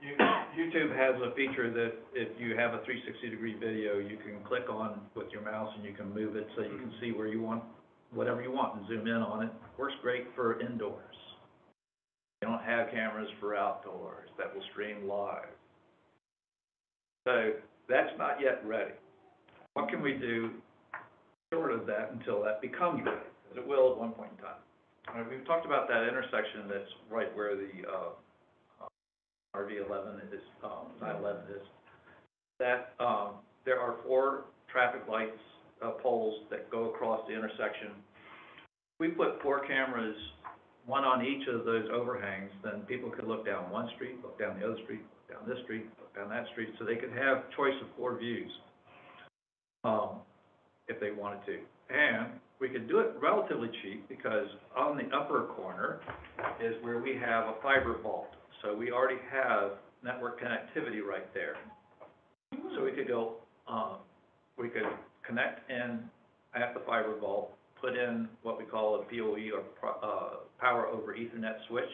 You- YouTube has a feature that if you have a three sixty degree video, you can click on with your mouse and you can move it so you can see where you want, whatever you want and zoom in on it. Works great for indoors. They don't have cameras for outdoors that will stream live. So that's not yet ready. What can we do short of that until that becomes ready? Because it will at one point in time. We've talked about that intersection that's right where the, uh, RV eleven is, um, nine eleven is. That, um, there are four traffic lights, uh, poles that go across the intersection. We put four cameras one on each of those overhangs, then people could look down one street, look down the other street, look down this street, look down that street, so they could have choice of four views, um, if they wanted to. And we could do it relatively cheap, because on the upper corner is where we have a fiber vault. So we already have network connectivity right there. So we could go, um, we could connect in at the fiber vault, put in what we call a PoE or, uh, power over ethernet switch.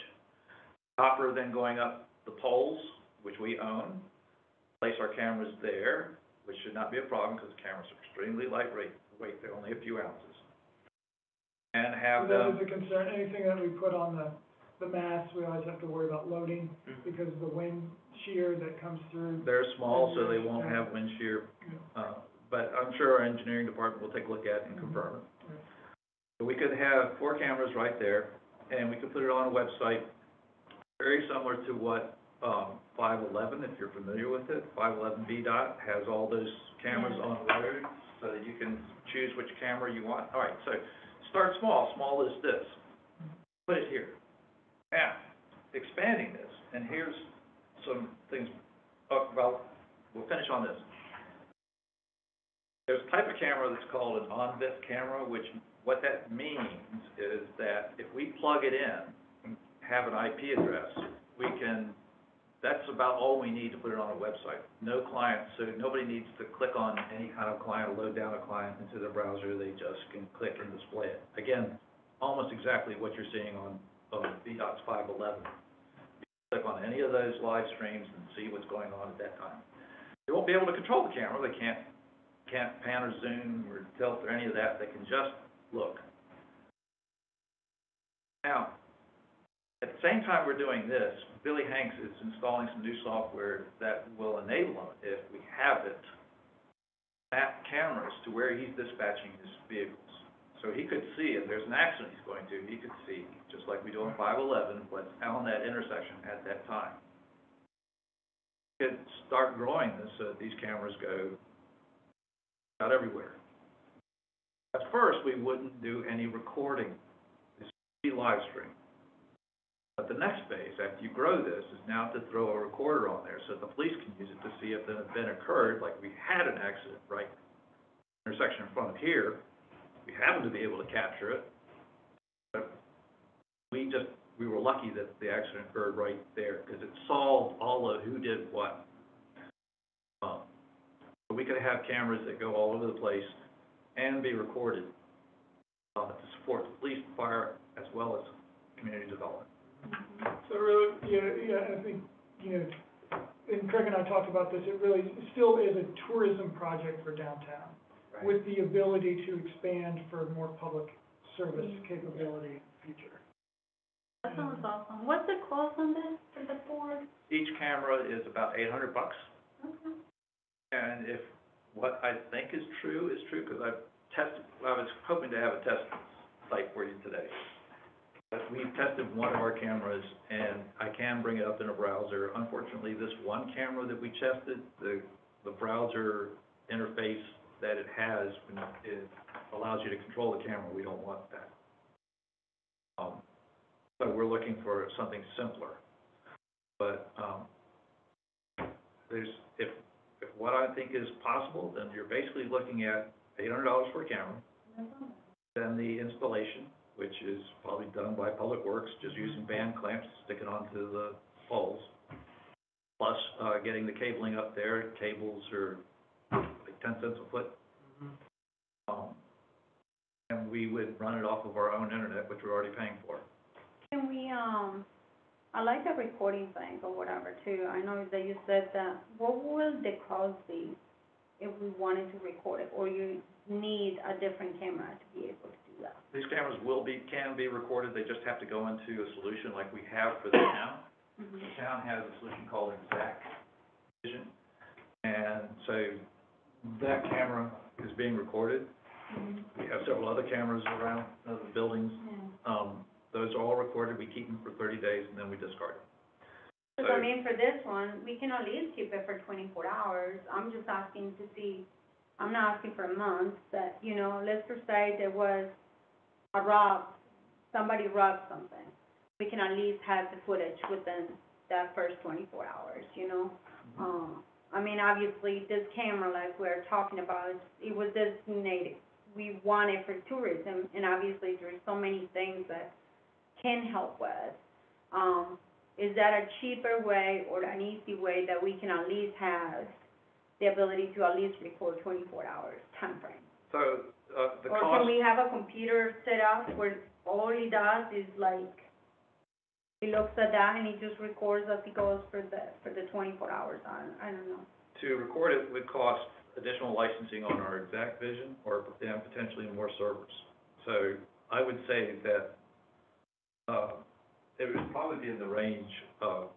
Copper then going up the poles, which we own, place our cameras there, which should not be a problem, because cameras are extremely lightweight, weight, they're only a few ounces. And have That them, is a concern, anything that we put on the, the mast, we always have to worry about loading Mm-hmm. because of the wind shear that comes through. they're small, so they won't have wind shear, uh, but I'm sure our engineering department will take a look at it and confirm it. So we could have four cameras right there, and we could put it on a website, very similar to what, um, five eleven, if you're familiar with it. Five eleven VDOT has all those cameras on the road, so that you can choose which camera you want. All right, so start small, small is this. Put it here. Now, expanding this, and here's some things, oh, well, we'll finish on this. There's a type of camera that's called an ONVIF camera, which, what that means is that if we plug it in, and have an IP address, we can, that's about all we need to put it on a website. No client, so nobody needs to click on any kind of client, load down a client into their browser, they just can click and display it. Again, almost exactly what you're seeing on, on VDOT's five eleven. Click on any of those live streams and see what's going on at that time. They won't be able to control the camera, they can't can't pan or zoom or tilt or any of that, they can just look. Now, at the same time we're doing this, Billy Hanks is installing some new software that will enable him, if we have it, map cameras to where he's dispatching his vehicles. So he could see, if there's an accident he's going to, he could see, just like we do on five eleven, what's on that intersection at that time. Could start growing this, so that these cameras go out everywhere. At first, we wouldn't do any recording, be live stream. But the next phase, after you grow this, is now to throw a recorder on there, so the police can use it to see if an event occurred, like we had an accident right intersection in front of here, we happened to be able to capture it. But we just, we were lucky that the accident occurred right there, because it solved all of who did what. Um, but we could have cameras that go all over the place and be recorded, uh, to support the police, fire, as well as community development. So really, yeah, yeah, I think, you know, and Craig and I talked about this, it really still is a tourism project for downtown, with the ability to expand for more public service mm-hmm. capability in the future. That sounds awesome. What's the cost on this for the board? Each camera is about eight hundred bucks, Okay. and if what I think is true is true, because I've tested, I was hoping to have a test site for you today. We've tested one of our cameras, and I can bring it up in a browser. Unfortunately, this one camera that we tested, the, the browser interface that it has, it allows you to control the camera, we don't want that. Um, so we're looking for something simpler. But, um, there's, if, if what I think is possible, then you're basically looking at eight hundred dollars for a camera. Then the installation, which is probably done by Public Works, just using band clamps, sticking onto the poles. Plus, uh, getting the cabling up there, cables are like ten cents a foot. Um, and we would run it off of our own internet, which we're already paying for. Can we, um, I like the recording thing or whatever too. I know that you said that, what will the cost be if we wanted to record it? Or you need a different camera to be able to that? These cameras will be, can be recorded, they just have to go into a solution like we have for the town. Mhm. The town has a solution called Exact Vision. And so that camera is being recorded. Mhm. We have several other cameras around other buildings. Um, those are all recorded, we keep them for thirty days and then we discard them. Cause I mean, for this one, we can at least keep it for twenty-four hours. I'm just asking to see, I'm not asking for a month, but, you know, let's just say there was a rob, somebody robbed something. We can at least have the footage within that first twenty-four hours, you know? Um, I mean, obviously, this camera, like we're talking about, it's- it was designated, we want it for tourism, and obviously, there's so many things that can help with. Um, is that a cheaper way or an easy way that we can at least have the ability to at least record twenty-four hours timeframe? So, uh, the Or cost. can we have a computer set up where all he does is like, he looks at that and he just records as he goes for the, for the twenty-four hours, I, I don't know. To record it would cost additional licensing on our exacqVision or, and potentially more servers. So I would say that, uh, it would probably be in the range of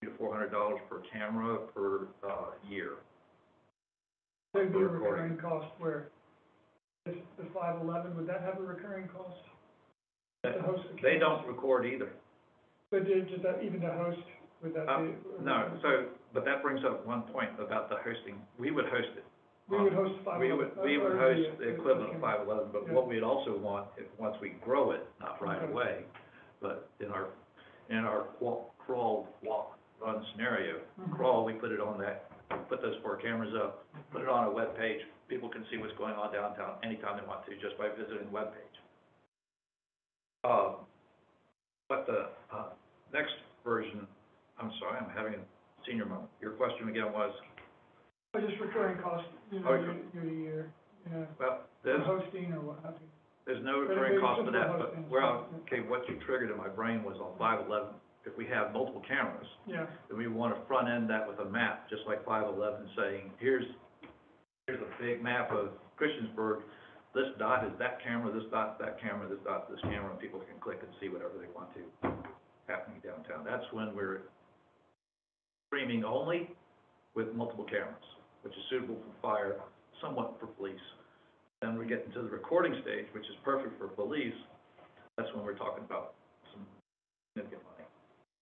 three to four hundred dollars per camera per, uh, year. There'd be a recurring cost where, this, the five eleven, would that have a recurring cost? To host the They don't record either. But did, did that, even the host, would that Uh, be? No, so, but that brings up one point about the hosting. We would host it. We would host five We eleven? would, we would host the equivalent of five eleven, but what we'd also want, if, once we grow it, not right Okay. away, but in our, in our walk, crawl, walk, run scenario, Mhm. crawl, we put it on that, put those four cameras up, put it on a web page. People can see what's going on downtown anytime they want to, just by visiting the web page. Um, but the, uh, next version, I'm sorry, I'm having a senior moment. Your question again was, Or just recurring cost, you know, Oh, year, year to year, you know, well, for there's, hosting or what have you. There's no But recurring it's cost for that, but, hosting, well, okay, what you triggered in my brain was on five eleven, if we have multiple cameras, Yeah, then we wanna front end that with a map, just like five eleven, saying, here's, here's a big map of Christiansburg, this dot is that camera, this dot's that camera, this dot's this camera, and people can click and see whatever they want to happening downtown. That's when we're streaming only with multiple cameras, which is suitable for fire, somewhat for police. Then we get into the recording stage, which is perfect for police, that's when we're talking about some significant money.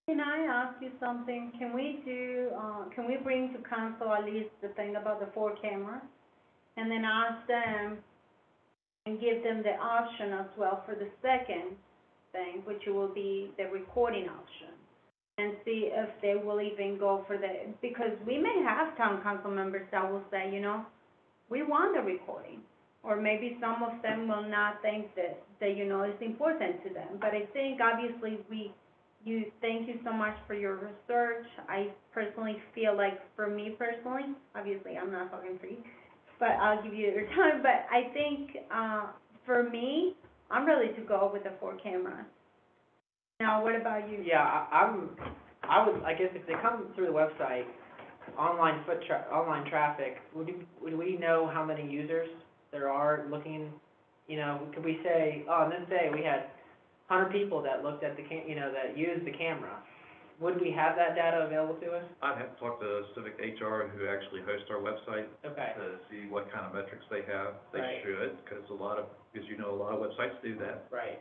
Can I ask you something? Can we do, uh, can we bring to council at least the thing about the four cameras? And then ask them and give them the option as well for the second thing, which will be the recording option? And see if they will even go for the, because we may have town council members that will say, you know, we want the recording. Or maybe some of them will not think that, that, you know, it's important to them. But I think obviously we, you, thank you so much for your research. I personally feel like, for me personally, obviously, I'm not for you, but I'll give you your time, but I think, uh, for me, I'm ready to go with the four cameras. Now, what about you? Yeah, I, I'm, I would, I guess if they come through the website, online foot tra- online traffic, would you, would we know how many users there are looking, you know, could we say, oh, on this day, we had hundred people that looked at the cam, you know, that used the camera? Would we have that data available to us? I'd have to talk to Civic HR, who actually hosts our website, Okay, to see what kind of metrics they have. They Right. should, because a lot of, as you know, a lot of websites do that. right,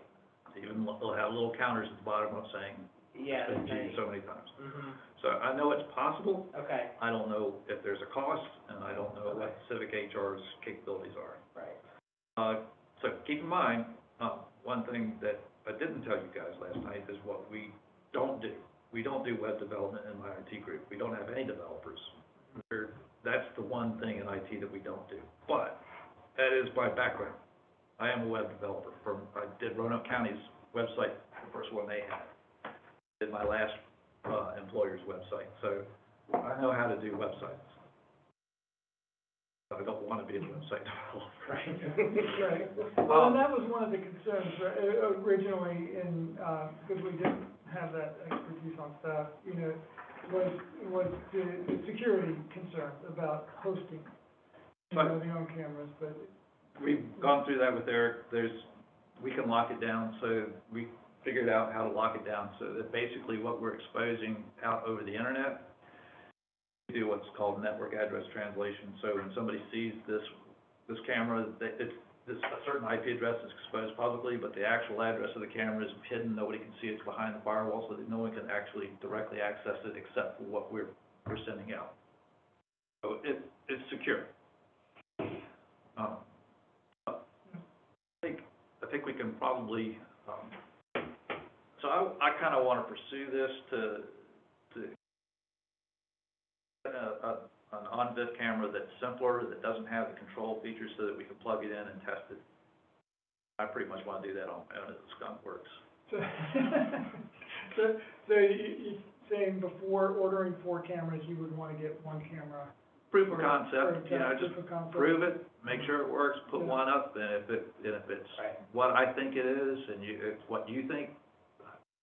Even, they'll have little counters at the bottom of saying, yeah, been that's viewed nice. so many times. hmm So I know it's possible, okay, I don't know if there's a cost, and I don't know what Civic HR's capabilities are. Right. Uh, so keep in mind, uh, one thing that I didn't tell you guys last night is what we don't do. We don't do web development in my IT group. We don't have any developers. We're, that's the one thing in IT that we don't do. But that is my background. I am a web developer from, I did Roanoke County's website, the first one they had. Did my last, uh, employer's website, so I know how to do websites. I don't wanna be a website developer. Right. Well, and that was one of the concerns uh, originally in, uh, because we didn't have that expertise on staff, you know, was, was the, the security concern about hosting, you know, the own cameras, but, We've gone through that with Eric, there's, we can lock it down, so we figured out how to lock it down, so that basically what we're exposing out over the internet, do what's called network address translation, so when somebody sees this, this camera, that it's, this, a certain IP address is exposed publicly, but the actual address of the camera is hidden, nobody can see it, it's behind the firewall, so that no one can actually directly access it except for what we're, we're sending out. So it, it's secure. Um, I think, I think we can probably, um, so I, I wanna pursue this to, to get a, a, an ONVIF camera that's simpler, that doesn't have the control features so that we can plug it in and test it. I pretty much wanna do that on, on the Skunk Works. so, so, so you, you saying before ordering four cameras, you would wanna get one camera? Proof of concept, you know, just proof of concept? prove it, make sure it works, put one up, and if it, and if it's Right. what I think it is, and you, it's what you think,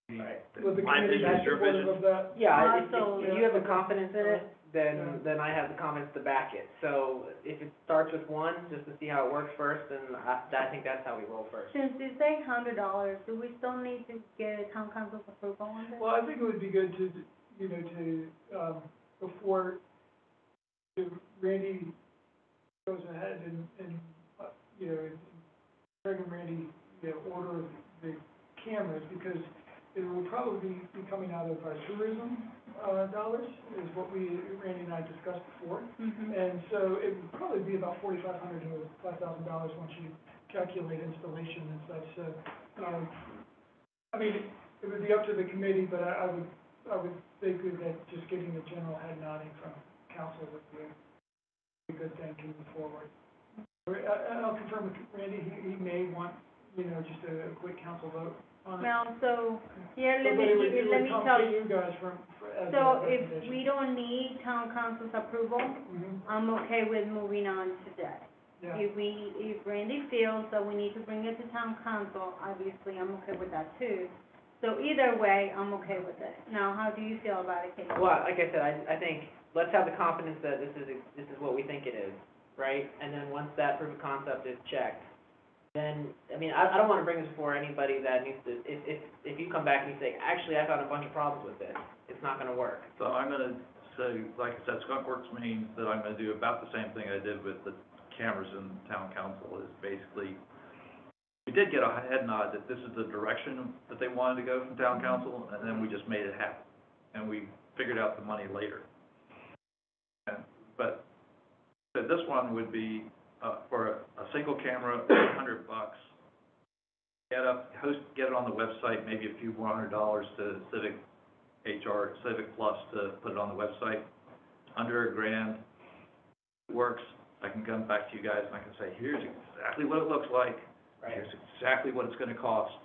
Right. Was the my committee vision is not your supportive vision. of that? Yeah, if, Also- if you have the confidence in it, Yeah. Then, then I have the confidence to back it. So if it starts with one, just to see how it works first, then I, I think that's how we roll first. Since it's eight hundred dollars, do we still need to get town council's approval on this? Well, I think it would be good to, you know, to, um, before, if Randy goes ahead and, and, uh, you know, and Craig and Randy, you know, order the cameras, because it will probably be coming out of our tourism, uh, dollars, is what we, Randy and I discussed before. Mhm. And so it would probably be about forty-five hundred to five thousand dollars once you calculate installation and such, so, um, I mean, it would be up to the committee, but I, I would, I would think that just getting the general head nodding from council would be a good thing to move forward. Or, uh, I'll confirm with Randy, he, he may want, you know, just a quick council vote on it. Well, so, here, let But me, it would- it let would me come tell to you. you guys from, for, as a So if recommendation. we don't need town council's approval, Mhm, I'm okay with moving on today. yeah. If we, if Randy feels that we need to bring it to town council, obviously, I'm okay with that too. So either way, I'm okay with it. Now, how do you feel about it, Kate? Well, like I said, I, I think, let's have the confidence that this is, this is what we think it is, right? And then once that proof of concept is checked, then, I mean, I, I don't wanna bring this before anybody that needs to, if, if, if you come back and you say, actually, I found a bunch of problems with this, it's not gonna work. So I'm gonna say, like I said, Skunk Works means that I'm gonna do about the same thing I did with the cameras in town council, is basically, we did get a head nod that this is the direction that they wanted to go from town mm-hmm. council, and then we just made it happen. And we figured out the money later. And, but, so this one would be, uh, for a, a single camera, eight hundred bucks. Get up, host, get it on the website, maybe a few more hundred dollars to Civic HR Civic Plus to put it on the website, under a grand, works, I can come back to you guys and I can say, here's exactly what it looks like, here's exactly what it's gonna cost,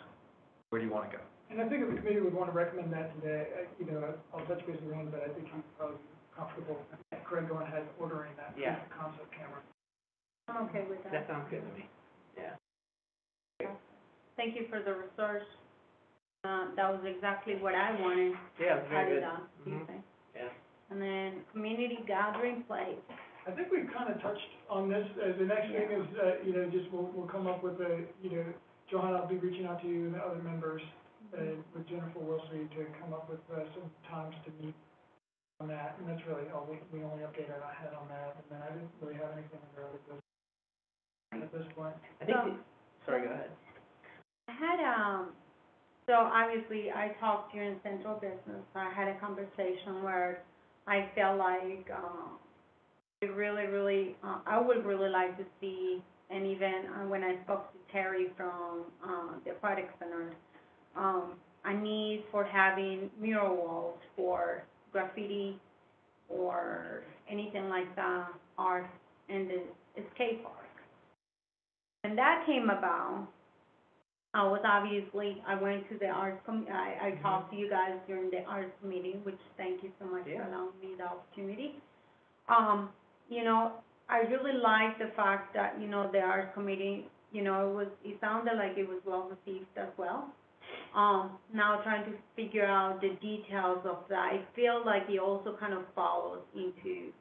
where do you wanna go? And I think if the committee would want to recommend that today, uh, you know, I'll touch base with Randy, but I think he'd probably comfortable, with Craig going ahead and ordering that Yeah. concept camera. I'm okay with That that. sounds good to me, yeah. Thank you for the research. Uh, that was exactly what I wanted, Yeah, it's very it good. on, Mhm. think? Yeah. And then, community gathering place. I think we've kind of touched on this, uh, the next thing is, uh, you know, just we'll, we'll come up with a, you know, Johanna, I'll be reaching out to you and the other members, uh, with Jennifer Wilson to come up with, uh, some times to meet on that, and that's really all, we, we only updated our head on that, and then I didn't really have anything under other business at this point. I think, So- the- sorry, go ahead. I had, um, so obviously I talked to you in central business, I had a conversation where I felt like, um, I really, really, uh, I would really like to see an event, uh, when I spoke to Terry from, uh, the aquatic center, um, a need for having mural walls for graffiti or anything like that, art in the skate park. And that came about, I was obviously, I went to the arts com, I, I talked to you guys during the arts committee, which thank you so much for Yeah. allowing me the opportunity. Um, you know, I really like the fact that, you know, the arts committee, you know, it was, it sounded like it was well received as well. Um, now trying to figure out the details of that, I feel like it also kind of follows into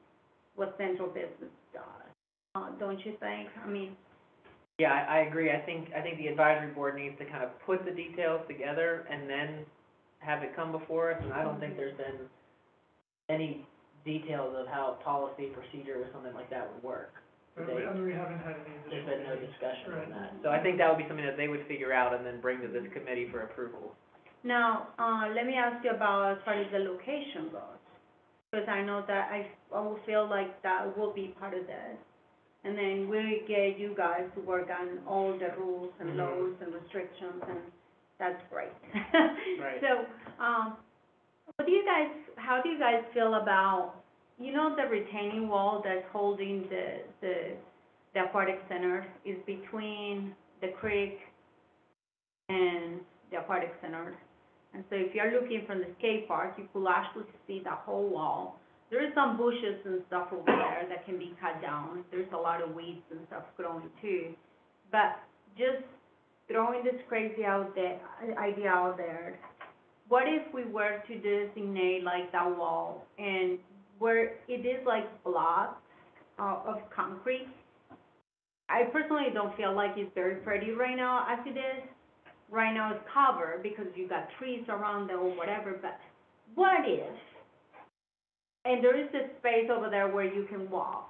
what central business does. Uh, don't you think? I mean, Yeah, I, I agree. I think, I think the advisory board needs to kind of put the details together and then have it come before us, and I don't think there's been any details of how policy, procedure, or something like that would work. But we, I mean, we haven't had any There's additional. been no discussion on that. So I think that would be something that they would figure out and then bring to this committee for approval. Now, uh, let me ask you about as far as the location goes. Because I know that I, I will feel like that will be part of this. And then we get you guys to work on all the rules and Mhm. laws and restrictions, and that's great. Right. So, um, what do you guys, how do you guys feel about, you know, the retaining wall that's holding the, the, the aquatic center is between the creek and the aquatic center. And so if you're looking from the skate park, you could actually see the whole wall. There is some bushes and stuff over there that can be cut down. There's a lot of weeds and stuff growing too. But just throwing this crazy out there, idea out there, what if we were to designate like that wall and where it is like blocks uh, of concrete? I personally don't feel like it's very pretty right now as it is right now it's covered because you got trees around there or whatever, but what if? And there is this space over there where you can walk.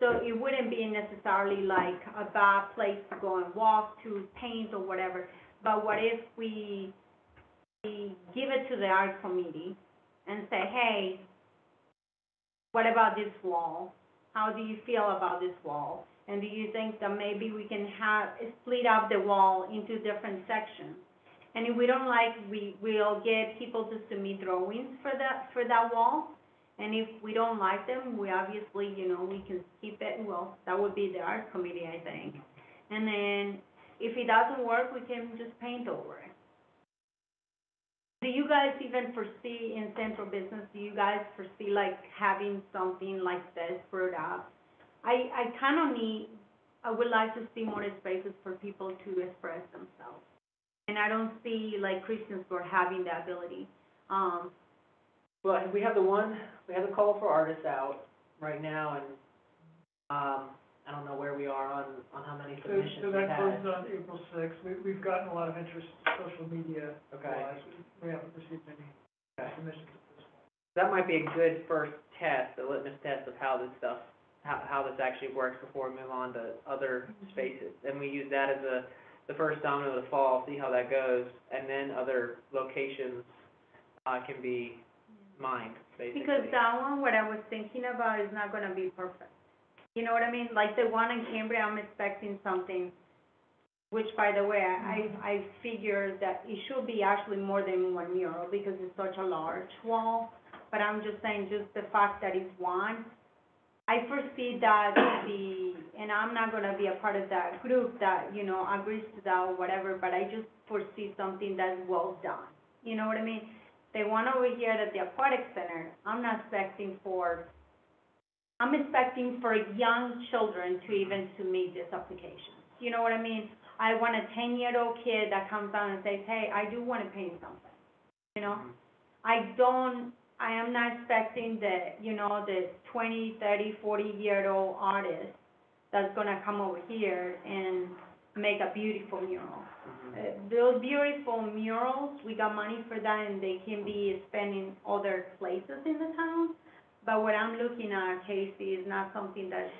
So it wouldn't be necessarily like a bad place to go and walk to paint or whatever. But what if we, we give it to the art committee and say, hey, what about this wall? How do you feel about this wall? And do you think that maybe we can have, split up the wall into different sections? And if we don't like, we, we'll get people to submit drawings for that, for that wall. And if we don't like them, we obviously, you know, we can skip it, well, that would be the art committee, I think. And then, if it doesn't work, we can just paint over it. Do you guys even foresee in central business, do you guys foresee like having something like this brought up? I, I kind of need, I would like to see more spaces for people to express themselves. And I don't see like Christiansburg having the ability. Um, Well, we have the one, we have the call for artists out right now, and, um, I don't know where we are on, on how many So, submissions so we've that had. closes on April sixth. We, we've gotten a lot of interest, social media Okay. wise. We haven't received any Okay. submissions at this point. That might be a good first test, a litmus test of how this stuff, how, how this actually works before we move on to other spaces. And we use that as a, the first domino to the fall, see how that goes, and then other locations, uh, can be mined, basically. Because that one, what I was thinking about is not gonna be perfect. You know what I mean? Like the one in Cambria, I'm expecting something, which by the way, I, I figured that it should be actually more than one mural because it's such a large wall. But I'm just saying, just the fact that it's one, I foresee that the, and I'm not gonna be a part of that group that, you know, agrees to that or whatever, but I just foresee something that's well done. You know what I mean? The one over here at the aquatic center, I'm not expecting for, I'm expecting for young children to even submit this application. You know what I mean? I want a ten-year-old kid that comes down and says, hey, I do wanna paint something, you know? Mhm. I don't, I am not expecting the, you know, the twenty, thirty, forty-year-old artist that's gonna come over here and make a beautiful mural. Mhm. Uh, those beautiful murals, we got money for that and they can be spent in other places in the town. But what I'm looking at, Casey, is not something that's,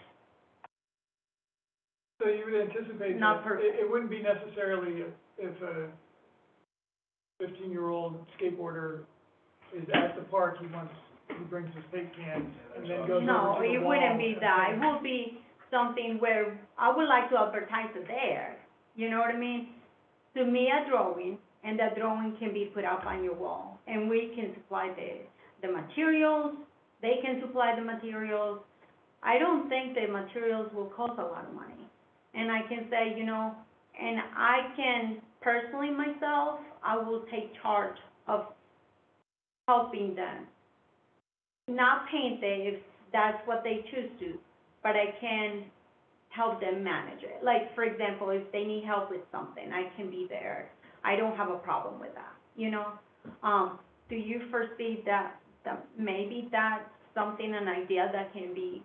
So you would anticipate Not that, perfect. it, it wouldn't be necessarily if, if a fifteen-year-old skateboarder is at the park, he wants he brings his big cans and then goes over to the No, wall. it wouldn't be that, it would be something where, I would like to advertise it there, you know what I mean? To me, a drawing, and that drawing can be put up on your wall, and we can supply the, the materials, they can supply the materials. I don't think the materials will cost a lot of money, and I can say, you know, and I can personally myself, I will take charge of helping them. Not paint it if that's what they choose to, but I can help them manage it. Like, for example, if they need help with something, I can be there. I don't have a problem with that, you know? Um, do you foresee that, that maybe that's something, an idea that can be,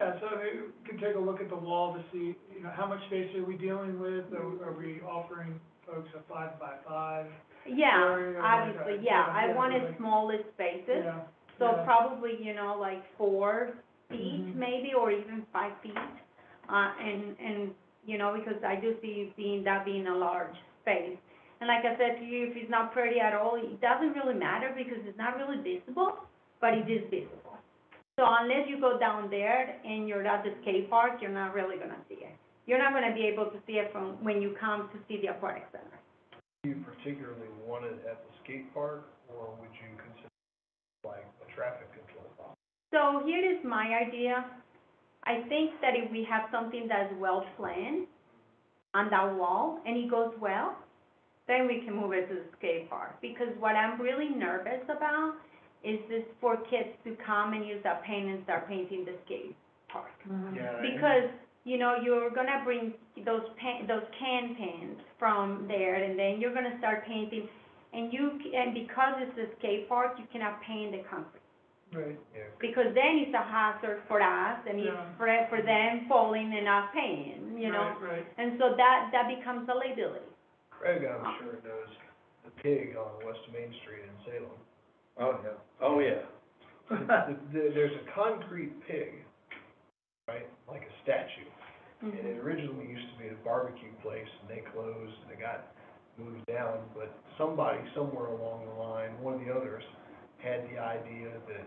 Yeah, so we can take a look at the wall to see, you know, how much space are we dealing with? Are, are we offering folks a five by five? yeah, Area, obviously, yeah, I wanted smallest spaces. Yeah, So yeah. probably, you know, like four feet Mhm. maybe, or even five feet. Uh, and, and, you know, because I do see being, that being a large space. And like I said to you, if it's not pretty at all, it doesn't really matter because it's not really visible, but it is visible. So unless you go down there and you're at the skate park, you're not really gonna see it. You're not gonna be able to see it from when you come to see the aquatic center. Do you particularly want it at the skate park, or would you consider like a traffic control problem? So here is my idea. I think that if we have something that's well planned on that wall and it goes well, then we can move it to the skate park. Because what I'm really nervous about is this for kids to come and use that paint and start painting the skate park. Mm-hmm. Yeah. Because, you know, you're gonna bring those pa- those can paints from there and then you're gonna start painting. And you, c- and because it's a skate park, you cannot paint the concrete Right. Yeah, because then it's a hazard for us and it's Yeah. for, for them falling and not paying, you know? Right, right. And so that, that becomes a liability. Craig, I'm sure knows the pig on West Main Street in Salem. Oh, yeah. Oh, yeah. The- the- There's a concrete pig, right, like a statue. And Mhm. it originally used to be a barbecue place, and they closed, and it got moved down, but somebody somewhere along the line, one of the others, had the idea that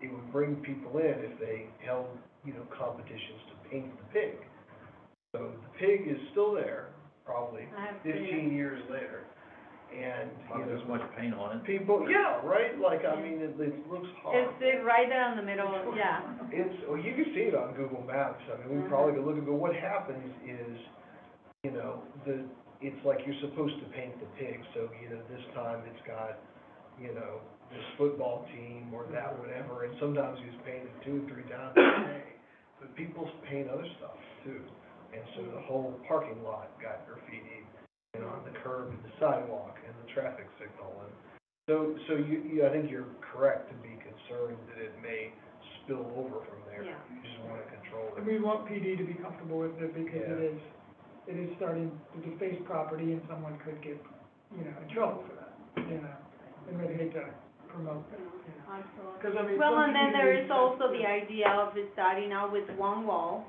it would bring people in if they held, you know, competitions to paint the pig. So the pig is still there, probably I have seen fifteen years later, and, you Not know, much paint on it. people, yeah, right, like, I mean, it, it looks horrible. It's it right there in the middle, yeah. It's, well, you can see it on Google Maps, I mean, we Mhm. probably could look at, but what happens is, you know, the, it's like you're supposed to paint the pig, so, you know, this time it's got, you know, this football team or that, whatever, and sometimes you just paint two or three times a day. But people paint other stuff too, and so the whole parking lot got graffiti, and on the curb and the sidewalk and the traffic signal, and so, so you, you, I think you're correct to be concerned that it may spill over from there. Yeah. You just wanna control And it. we want PD to be comfortable with it because it Yeah. is, it is starting to deface property and someone could get, you know, in trouble for that, you know? And we'd hate to promote that. Because I mean. Well, some and then there is communities- also the idea of it starting out with one wall,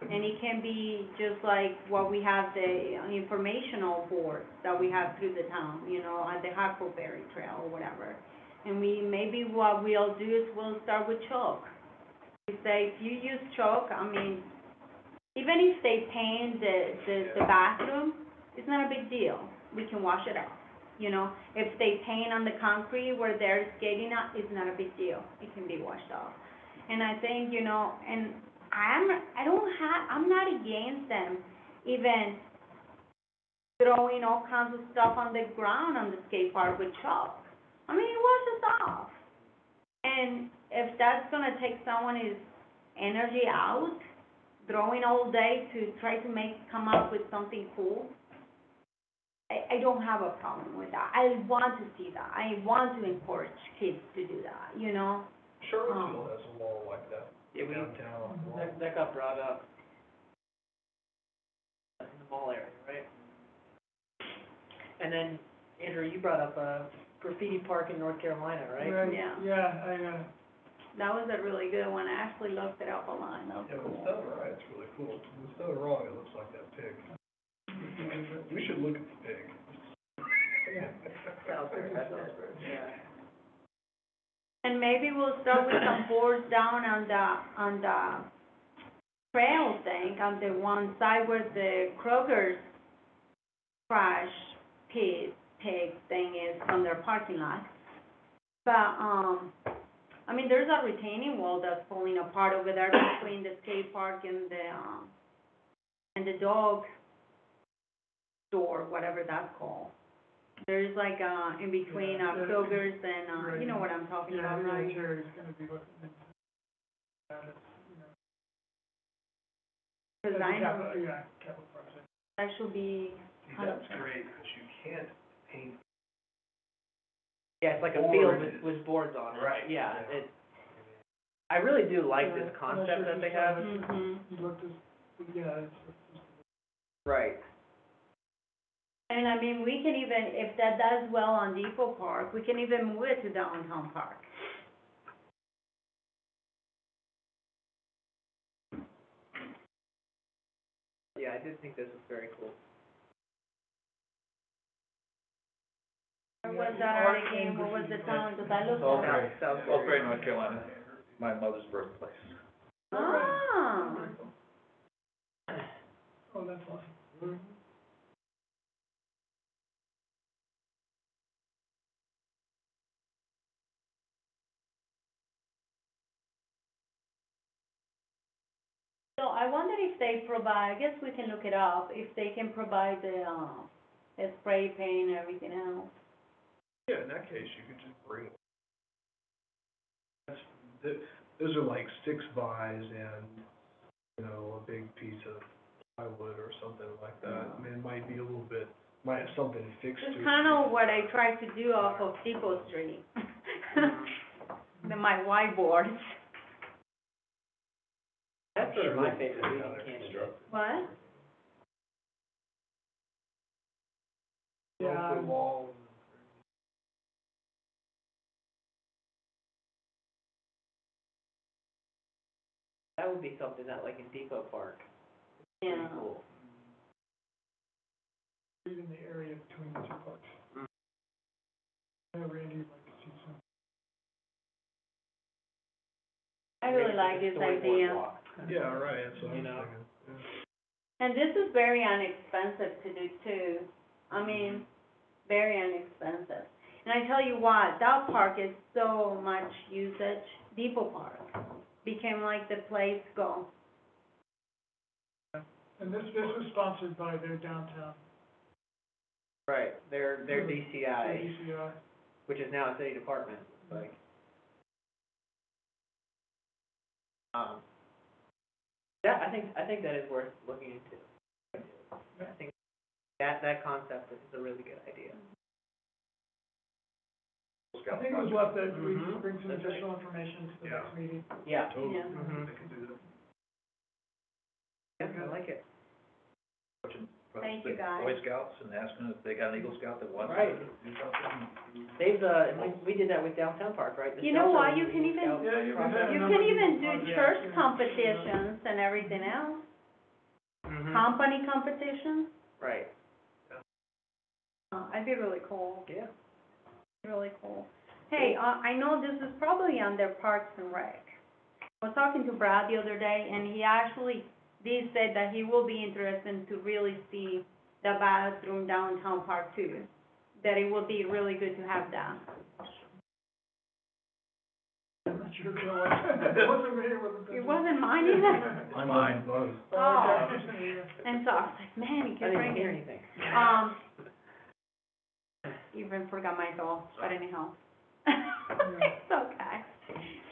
and it can be just like what we have the informational boards that we have through the town, you know, on the Huckleberry Trail or whatever. And we, maybe what we'll do is we'll start with chalk. We say, if you use chalk, I mean, even if they paint the, the, the bathroom, it's not a big deal. We can wash it off, you know? If they paint on the concrete where they're skating on, it's not a big deal. It can be washed off. And I think, you know, and I'm, I don't have, I'm not against them even throwing all kinds of stuff on the ground on the skate park with chalk. I mean, it washes off. And if that's gonna take someone's energy out, throwing all day to try to make, come up with something cool, I, I don't have a problem with that. I want to see that. I want to encourage kids to do that, you know? Charlottesville has a wall like that Yeah, we, downtown. wall. that, that got brought up in the mall area, right? And then, Andrew, you brought up a graffiti park in North Carolina, right? Right, Yeah. yeah, I, uh, That was a really good one. I actually looked it up online. That was Yeah, when it's cool. done right, it's really cool. When it's done wrong, it looks like that pig. We should look at the pig. Salisbury, that's it, yeah. And maybe we'll start with some boards down on the, on the trail thing, on the one side where the Kroger's trash pit, pig thing is from their parking lot. But, um, I mean, there's a retaining wall that's falling apart over there between the skate park and the, um, and the dog store, whatever that's called. There's like, uh, in between, Yeah, uh, yeah. And, uh, you know what I'm talking Yeah, about, the right? military's gonna be looking into that, it's, you know. Cause as a I know capital- Yeah, capital project. that should be, See, that's great, because you can't paint Yeah, it's like a field Board. with, with boards on it. Right, Yeah, yeah. it, I really do like Yeah, this I'm not concept sure that if they you have. it. mhm. You looked at, yeah, it's, it's, Right. And I mean, we can even, if that does well on Depot Park, we can even move it to downtown park. Yeah, I did think this was very cool. Or Yeah, was that art already game, what was the town, cause I looked Salisbury. at it. South- Southbury. Salisbury, North Carolina, my mother's birthplace. Ah, oh, that's awesome. So I wonder if they provide, I guess we can look it up, if they can provide the, um, the spray paint and everything else. Yeah, in that case, you could just bring. That's, th- those are like six bys and, you know, a big piece of plywood or something like that. I mean, it might be a little bit, might have something fixed to it. It's kinda what I tried to do off of Depot Street. The, my whiteboards. That's I'm sort of sure my favorite figure reading candidate. What? Yeah, That would be something that like in Depot Park. Pretty Yeah. cool. even the area between the two parks. Mm. I Randy would like to see some. I really like a this storyboard idea. walk. Yeah, right, that's what I You was know? thinking. And this is very inexpensive to do too. I mean, very inexpensive. And I tell you what, that park is so much usage, Depot Park became like the place go. And this, this was sponsored by their downtown, Right, their, their their DCI, DCI. which is now a city department, like. Um, yeah, I think, I think that is worth looking into. I think that, that concept is a really good idea. I think it was left that we Mhm. bring some That's right. additional information to the next meeting. Yeah. Totally. Yeah. Mhm. They can do that. Yeah, I like it. Thank you, guys. Boy Scouts and asking if they got an Eagle Scout that wants Right. to do something. They've, uh, we, we did that with downtown park, right? The You know Scouts are what, you can even- Scout Yeah, you can have You can even do church competitions and everything else, Mhm. company competitions. Right, Uh, I'd be really cool, yeah. really cool. Hey, uh, I know this is probably under Parks and Rec. I was talking to Brad the other day, and he actually did said that he will be interested to really see the bathroom downtown park too. That it would be really good to have that. I'm not sure if you know what, it wasn't me, it wasn't. It wasn't mine either. Mine. Buzz. Oh. And so I was like, man, he I can didn't hear it. anything. Um, even forgot my thoughts, but anyhow. It's okay.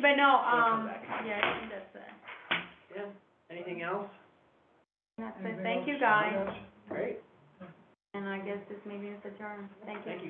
But no, um, yeah, I think that's it. Yeah, anything else? That's it. Anything Thank you, else? guys. Great. And I guess this meeting is adjourned. Thank you. Thank you.